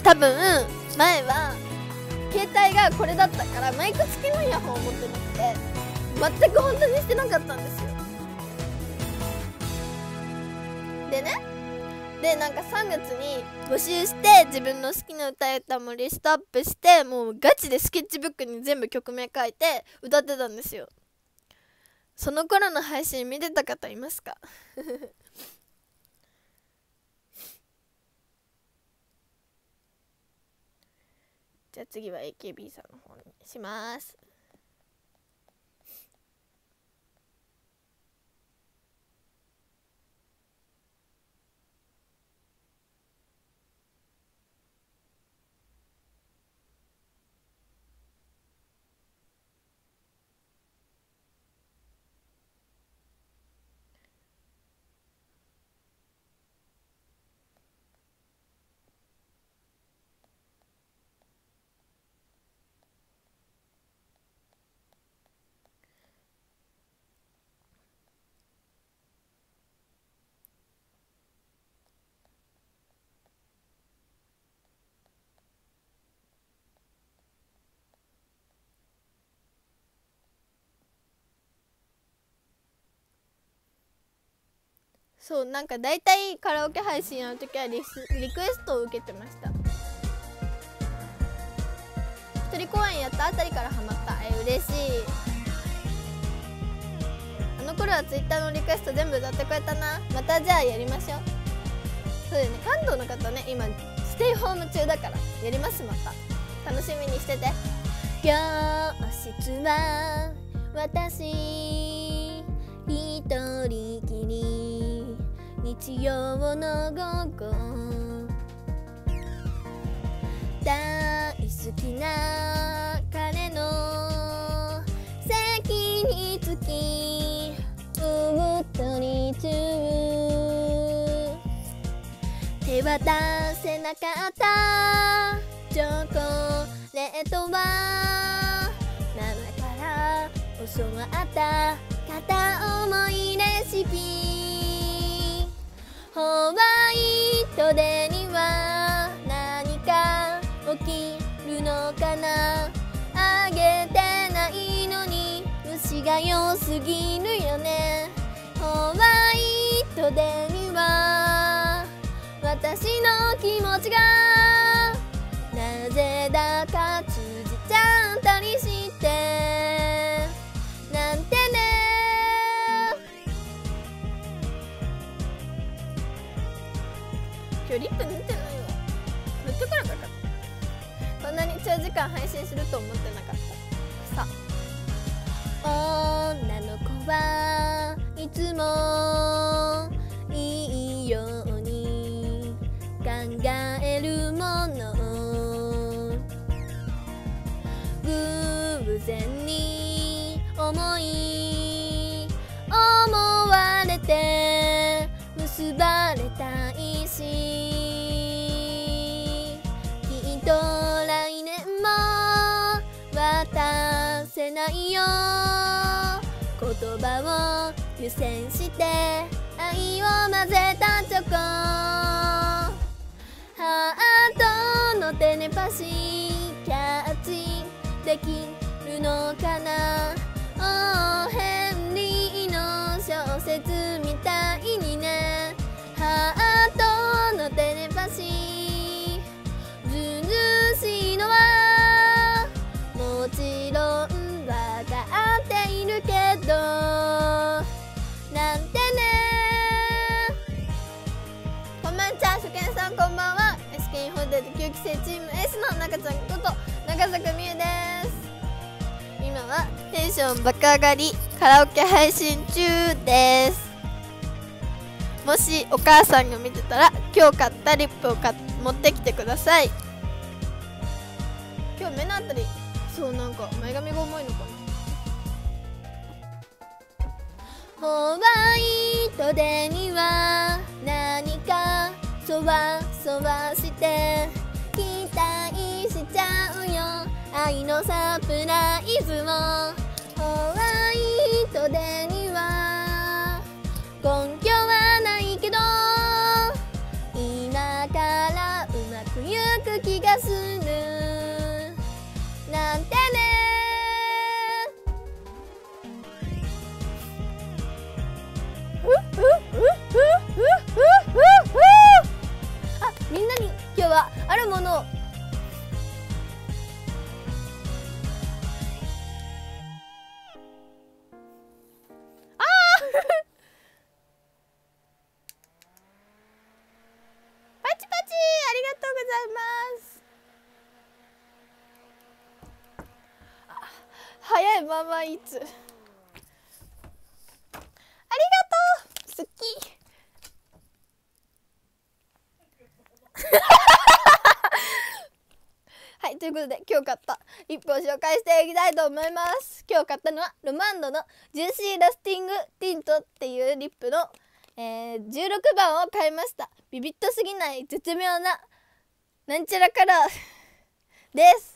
多分前は携帯がこれだったからマイク付きのイヤホンを持ってなくて全く本当にしてなかったんですよ。でね。でなんか3月に募集して自分の好きな歌えたもリストアップしてもうガチでスケッチブックに全部曲名書いて歌ってたんですよ。その頃の配信見てた方いますか？じゃあ次は AKB さんの方にします。そうなんか大体カラオケ配信やるときはリスリクエストを受けてました。一人公演やったあたりからハマった。え嬉しい。あの頃はツイッターのリクエスト全部歌ってくれたな。またじゃあやりましょう。そうだよね。関東の方ね。今ステイホーム中だから。やりますまた。楽しみにしてて。教室は私。日曜の午後大好きな彼の席につきうっとり中。手渡せなかった。チョコ。レートは生から教わった。片思いレシピ。ホワイトデには何か起きるのかな？あげてないのに虫が良すぎるよね。ホワイトデーには私の気持ちがなぜだか通じちゃったりして間配信すると思ってなかった。さ。女の子はいつもいいように考えるもの。偶然に思い思われて結ばれないよ。言葉を湯煎して愛を混ぜたチョコ。ハートのテネパシーキャッチできるのかな。オーヘンリーの小説。どなんてねこんばんちは初見さんこんばんは。SK インフォテ9期生チーム S の中ちゃんこと中坂美優です今はテンション爆上がり。カラオケ配信中です。もしお母さんが見てたら今日買ったリップを買っ持ってきてください。今日目のあたり。そうなんか前髪が重いのかな。ホワイトデーには何かそわそわして期待しちゃうよ愛のサプライズをホワイトデーには根拠はないけど今からうまくいく気がする。早いままいつ。ありがとう。好き。はいということで今日買ったリップを紹介していきたいと思います。今日買ったのはロマンドのジューシーラスティングティントっていうリップの、えー、16番を買いました。ビビッとすぎない絶妙ななんちゃらカラーです。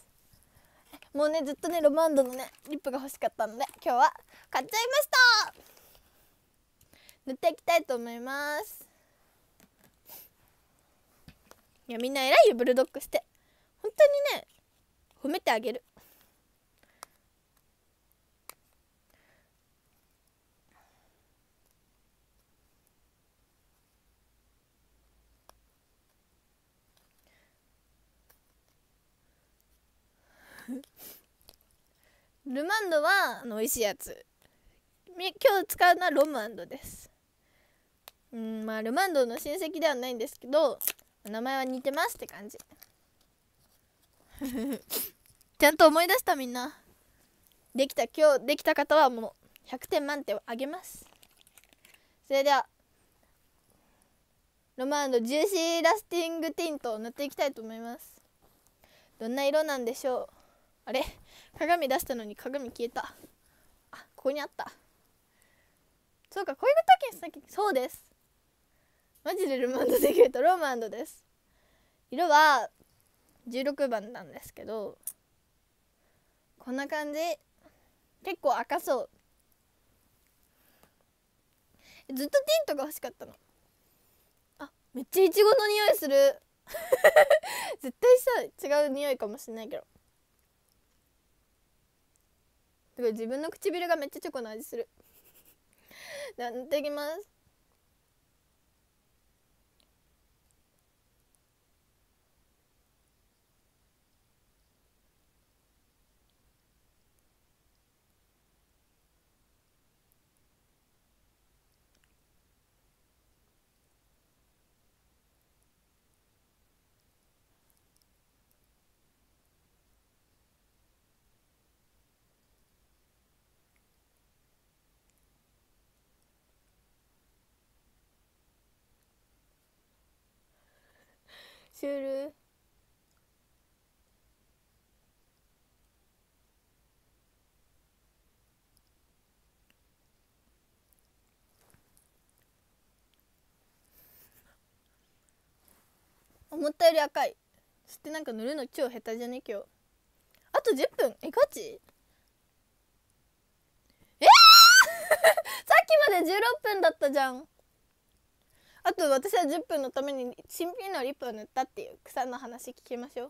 もうねずっとねロマンドのねリップが欲しかったので今日は買っちゃいました。塗っていきたいと思います。いやみんな偉いよブルドッグして。本当にね褒めてあげる。ルマンドはあの美味しいやつ。今日使うのはロムアンドです。うんまあルマンドの親戚ではないんですけど名前は似てますって感じ。ちゃんと思い出したみんな。できた今日できた方はもう100点満点をあげます。それではロマンドジューシーラスティングティントを塗っていきたいと思います。どんな色なんでしょう？あれ？鏡出したのに鏡消えた。あここにあった。そうかこういう時にさっきそうです。マジでルマンドできるとロマンドです。色は16番なんですけどこんな感じ。結構赤そう。ずっとティントが欲しかったの。あめっちゃイチゴの匂いする。絶対さ違う匂いかもしれないけど。だから自分の唇がめっちゃチョコの味する。なってきます。シュール思ったより赤い。そしてなんか塗るの超下手じゃね？今日。あと10分。えガチ？えー、さっきまで16分だったじゃん。あと私は10分のために新品のリップを塗ったっていう草の話聞きましょ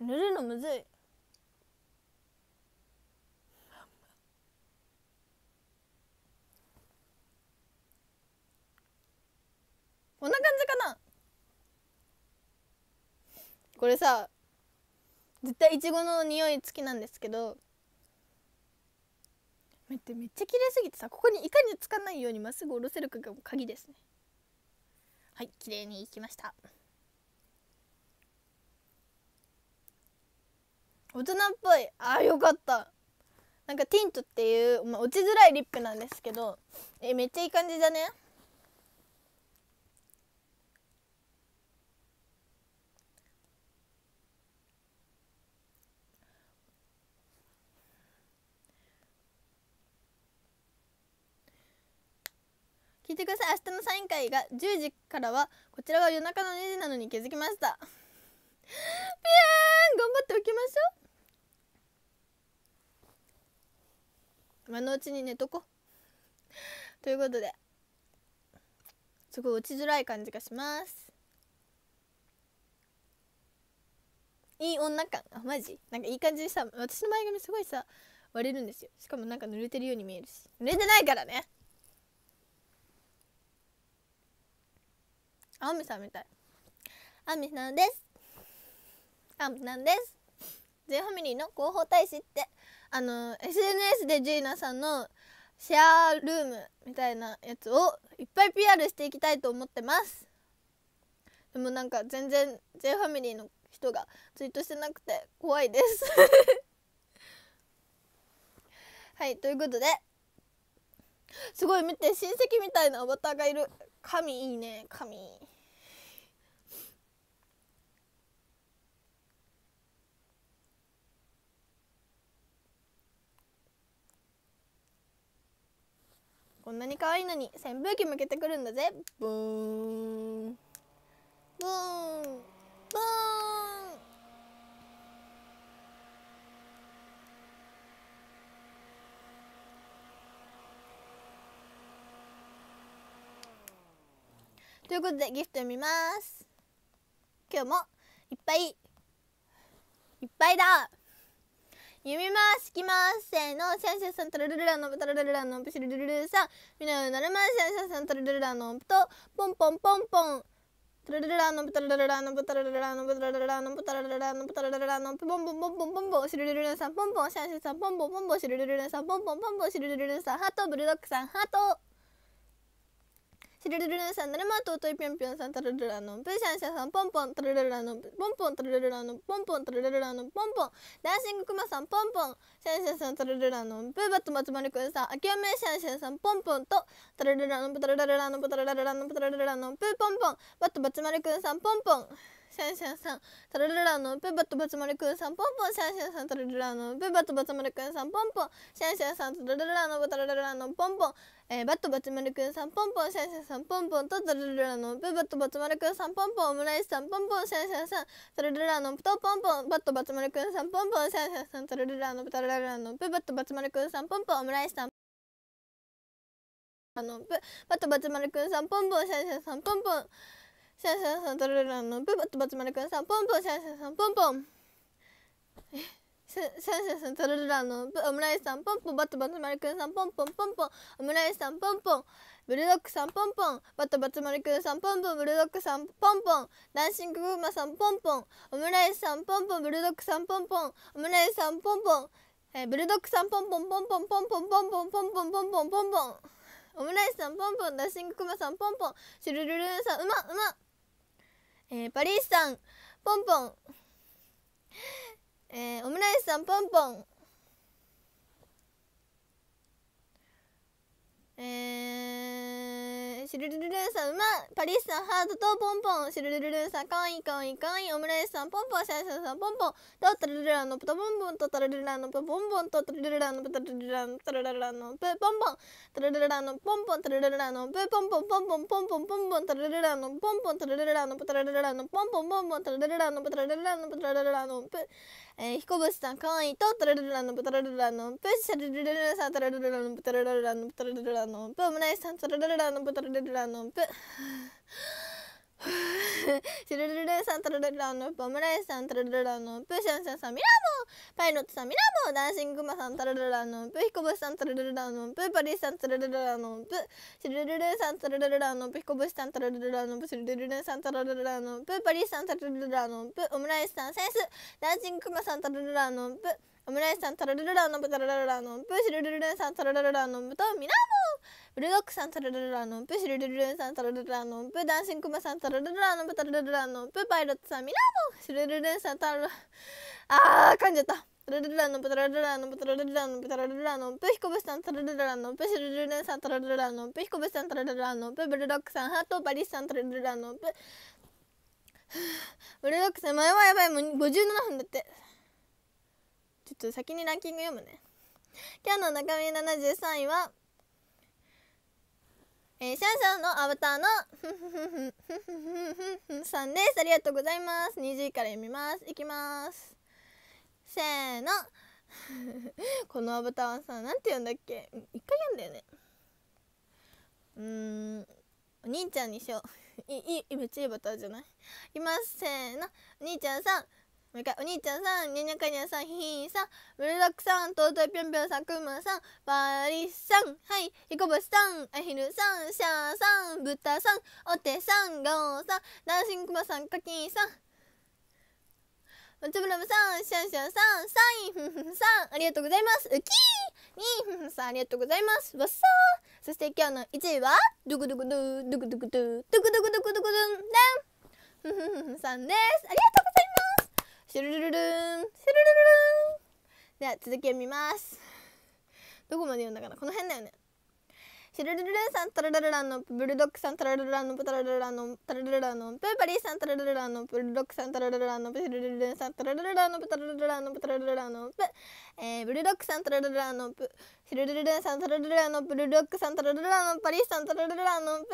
う。塗るのむずい。こんな感じかな。これさ絶対いちごの匂い付きなんですけどめっちゃ綺麗すぎてさここにいかにつかないようにまっすぐ下ろせるかが鍵ですね。はい綺麗にいきました。大人っぽい。あーよかった。なんかティントっていう、まあ、落ちづらいリップなんですけどえめっちゃいい感じじゃね。聞いてください。明日のサイン会が10時からはこちらは夜中の2時なのに気づきました。ピエーン頑張っておきましょう。今のうちに寝とこ。ということですごい落ちづらい感じがします。いい女感。あマジ？なんかいい感じでさ私の前髪すごいさ割れるんですよ。しかもなんか濡れてるように見えるし。濡れてないからね。あみさんみたい。あみさんです。あみさんです。J ファミリーの広報大使ってあの SNS でジュイナさんのシェアルームみたいなやつをいっぱい PR していきたいと思ってます。でもなんか全然 J ファミリーの人がツイートしてなくて怖いです。はいということで。すごい見て親戚みたいなアバターがいる。神いいね神。こんなに可愛いのに扇風機向けてくるんだぜ。ブーン。ブーン。ブーンということでギフト読みます。今日もいっぱいいっぱいだ。読みますきます。せーのシャンシャンさんタルルルラのタルルルラのプシルルルルさんみななるまシャンシャンさんタルルルラのとポンポンポンポンタラララのブタラララのブタラララのブタラララのブタラララのブタラララのポンポンポンポンポンポンシルルルルさんポンポンシャンシャンさんポンポンポンポンシルルルルさんポンポンポンポンシルルルルさんハートブルドッグさんハートシルルルルンさん、ナルマトトイぴょんぴょんさん、タルルラのプーシャンシャさん、ポンポン、タルルラのポンポン、タルルラのポンポン、タルルラのポンポン、ダンシングクマさん、ポンポン、シャンシャさん、タルルラのプーバット松丸くんさん、あきおめシャンシャさん、ポンポンと、タルルラのプタルルラのプタルルラのプタルルラのプーポンポン、バット松丸くんさん、ポンポン、シャンシャンさん、タルルラのプーバットバツマルくんさん、ポンポン、シャンシャンさん、タルルラのプーバットバツマルくんさん、ポンポン、シャンシャンさん、タルルラのタルルラのポンポン、えー、バットバツマルくんさんポンポンシャンシャンさんポンポンとタルルラのブバットバツマルくんさんポンポンオムライスさんポンポンシャンシャンさんタルルラのとポンポンバットバツマルくんさんポンポンシャンシャンさんタルルラのタルルラのブバットバツマルくんさんポンポンオムライスさんあのバットバツマルくんさんポンポンシャンシャンさんポンポンシャンシャンさん、トロルランのブバッとバツマルくんさん、ポンポンシャンシャンさん、ポンポン。シャンシャンさん、トロルランのオムライスさん、ポンポン、バッとバツマルくんさん、ポンポン、ポンポン。オムライスさん、ポンポン。ブルドッグさん、ポンポン。バッとバツマルくんさん、ポンポン。ブルドッグさん、ポンポン。ダンシンググーマさん、ポンポン。オムライスさん、ポンポン。ブルドッグさん、ポンポン。オムライスさん、ポンポン。えー、ブルドッグさん、ポンポン、ポンポン、ポンポン、ポンポン、ポンポン、ポンポン、ポンポン。オムライスさん、ポンポン。ダンシンググーマさん、ポンポン。シュルルルンさん、うま、うま。えー、パリスさんポンポン。えー、オムライスさんポンポン。えー、シルルルルンさんうまパリスさんハートとポンポン。シルルルルンさんかわいいかわいいかわいい。オムライスさんポンポンシャンシャンさんポンポン。とタルルランのポトポンポン。とタルルランのポポンポンとタルルランのポタルルランのタルルランのプポンポンタルルランのポンポンタルルランのプポンポンポンポンポンポンポンポンタルルランのポンポンタルルランのポタルルランのポンポンポンポンタルルランのポタルルランのポタルルランのプえー、彦星さんかわいいと。タルルラのポタルルラのプシャルルルルさんタルルラのポタルルラのポタルルラのプオムライスさんタルルラのポタルルラのプ。シルルルルさんタルルランのオムライスさんタルルラのプシャンシャンさんミラモパイロットさんミラモダンシングマさんタルルラのプヒコブシさんタルルランのプパリスさんタルルラのプシルルルさんタルルラのプヒコブシさんタルルラのプシルルルさんタルルラのプパリスさんタルルラのプオムライスさんセンスダンシングマさんタルルラのプオムライスさんタルルラのプタルルラのプシルルルルさんタルルルラのプとミラモブルドッグさんタルルラのプシルルルンさんタルルラのプダンシングマさんタルルラのプタルルラのプパイロットさんミラモシルルルンさんタルルあー噛んじゃった。タルルラのプタルルラのプタルルラのプタルルラのプヒコブさんタルルラのプシルルルさんタルルラのプヒコブさんタルルラのプブルドッグさんハートパリスさんタルルラのプ。ブルドッグさん前はやばい。もう57分だって。ちょっと先にランキング読むね。今日の中身73位はえー、シャンシャンのアバターのふふふふふふふさんですありがとうございます20位から読みますいきますせーのこのアバターはさなんて言うんだっけ一回読んだよねうーんお兄ちゃんにしよういいめっちゃいいアバターじゃないいきますせーのお兄ちゃんさんもう一回お兄ちゃんさんにゃにゃかにゃさんひひさんブルドックさんとうといぴょんぴょんさんくまさんパリスさんはいひこぼしさんアヒルさんシャーさんブタさんお手さんゴーさんダンシングクマさんカキンさん松村さん、シャンシャンさん、サイン、ふんふんさん、ありがとうございます。ウキーに、ふんふんさん、ありがとうございます。わっさー。そして今日の1位は、ドゥクドゥクドゥ、ドゥクドゥクドゥ、ドゥクドゥクドゥクドゥクドゥン、ダン。ふんふんふんさんです。ありがとうございます。シュルルルルン、シュルルルルン。では続きを見ます。どこまで読んだかな？この辺だよね。シルルルルンさんタララララのブルドッグさんタラララのタラララのタラララのプーパリーさんタラララのブルドッグさんタラララのシルルルルンさんタラララのタラララのタラララのプえー、ブルドッグさんタラララのプシルルルルンさんタラララのブルドッグさんタラララのパリーさんタラララのプ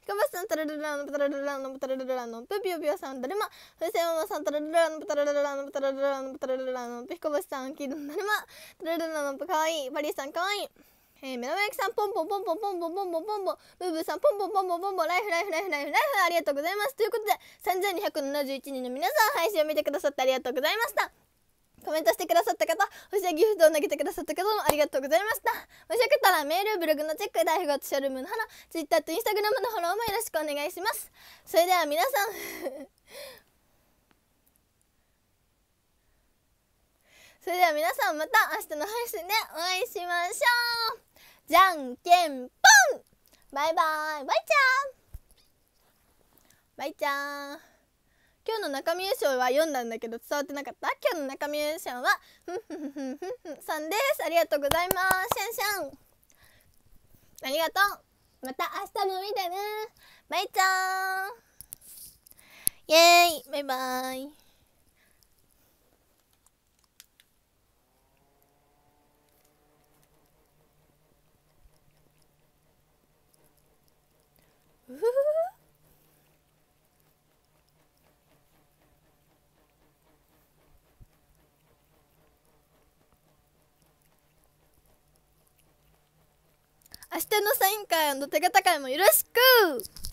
ヒカバスさんタラララのタラララのタラララのプピヨピヨさんダルマ風船ママさんタラララのタラララのタラララのタラララのヒカバスさんキルダルマタラララのかわいいパリーさんかわいいえー、目玉焼きさんポンポンポンポンポンポンポンポンポンポンブーブーさんポンポンポンポンポンポンライフライフライフライフライフありがとうございますということで3271人の皆さん配信を見てくださってありがとうございましたコメントしてくださった方星やギフトを投げてくださった方もありがとうございましたもしよかったらメールブログのチェック大富豪とショールームの花 Twitter と Instagram のフォローもよろしくお願いしますそれでは皆さんそれでは皆さんまた明日の配信でお会いしましょうじゃんけんぽん。バイバイ。バイちゃん。バイちゃん。今日の中身優勝は読んだんだけど伝わってなかった？今日の中身優勝はふんふんふんふんふん。さんです。ありがとうございます。シャンシャン。ありがとう。また明日も見てね。バイちゃん。イエーイ。バイバイ。うふふ明日のサイン会の手形会もよろしく。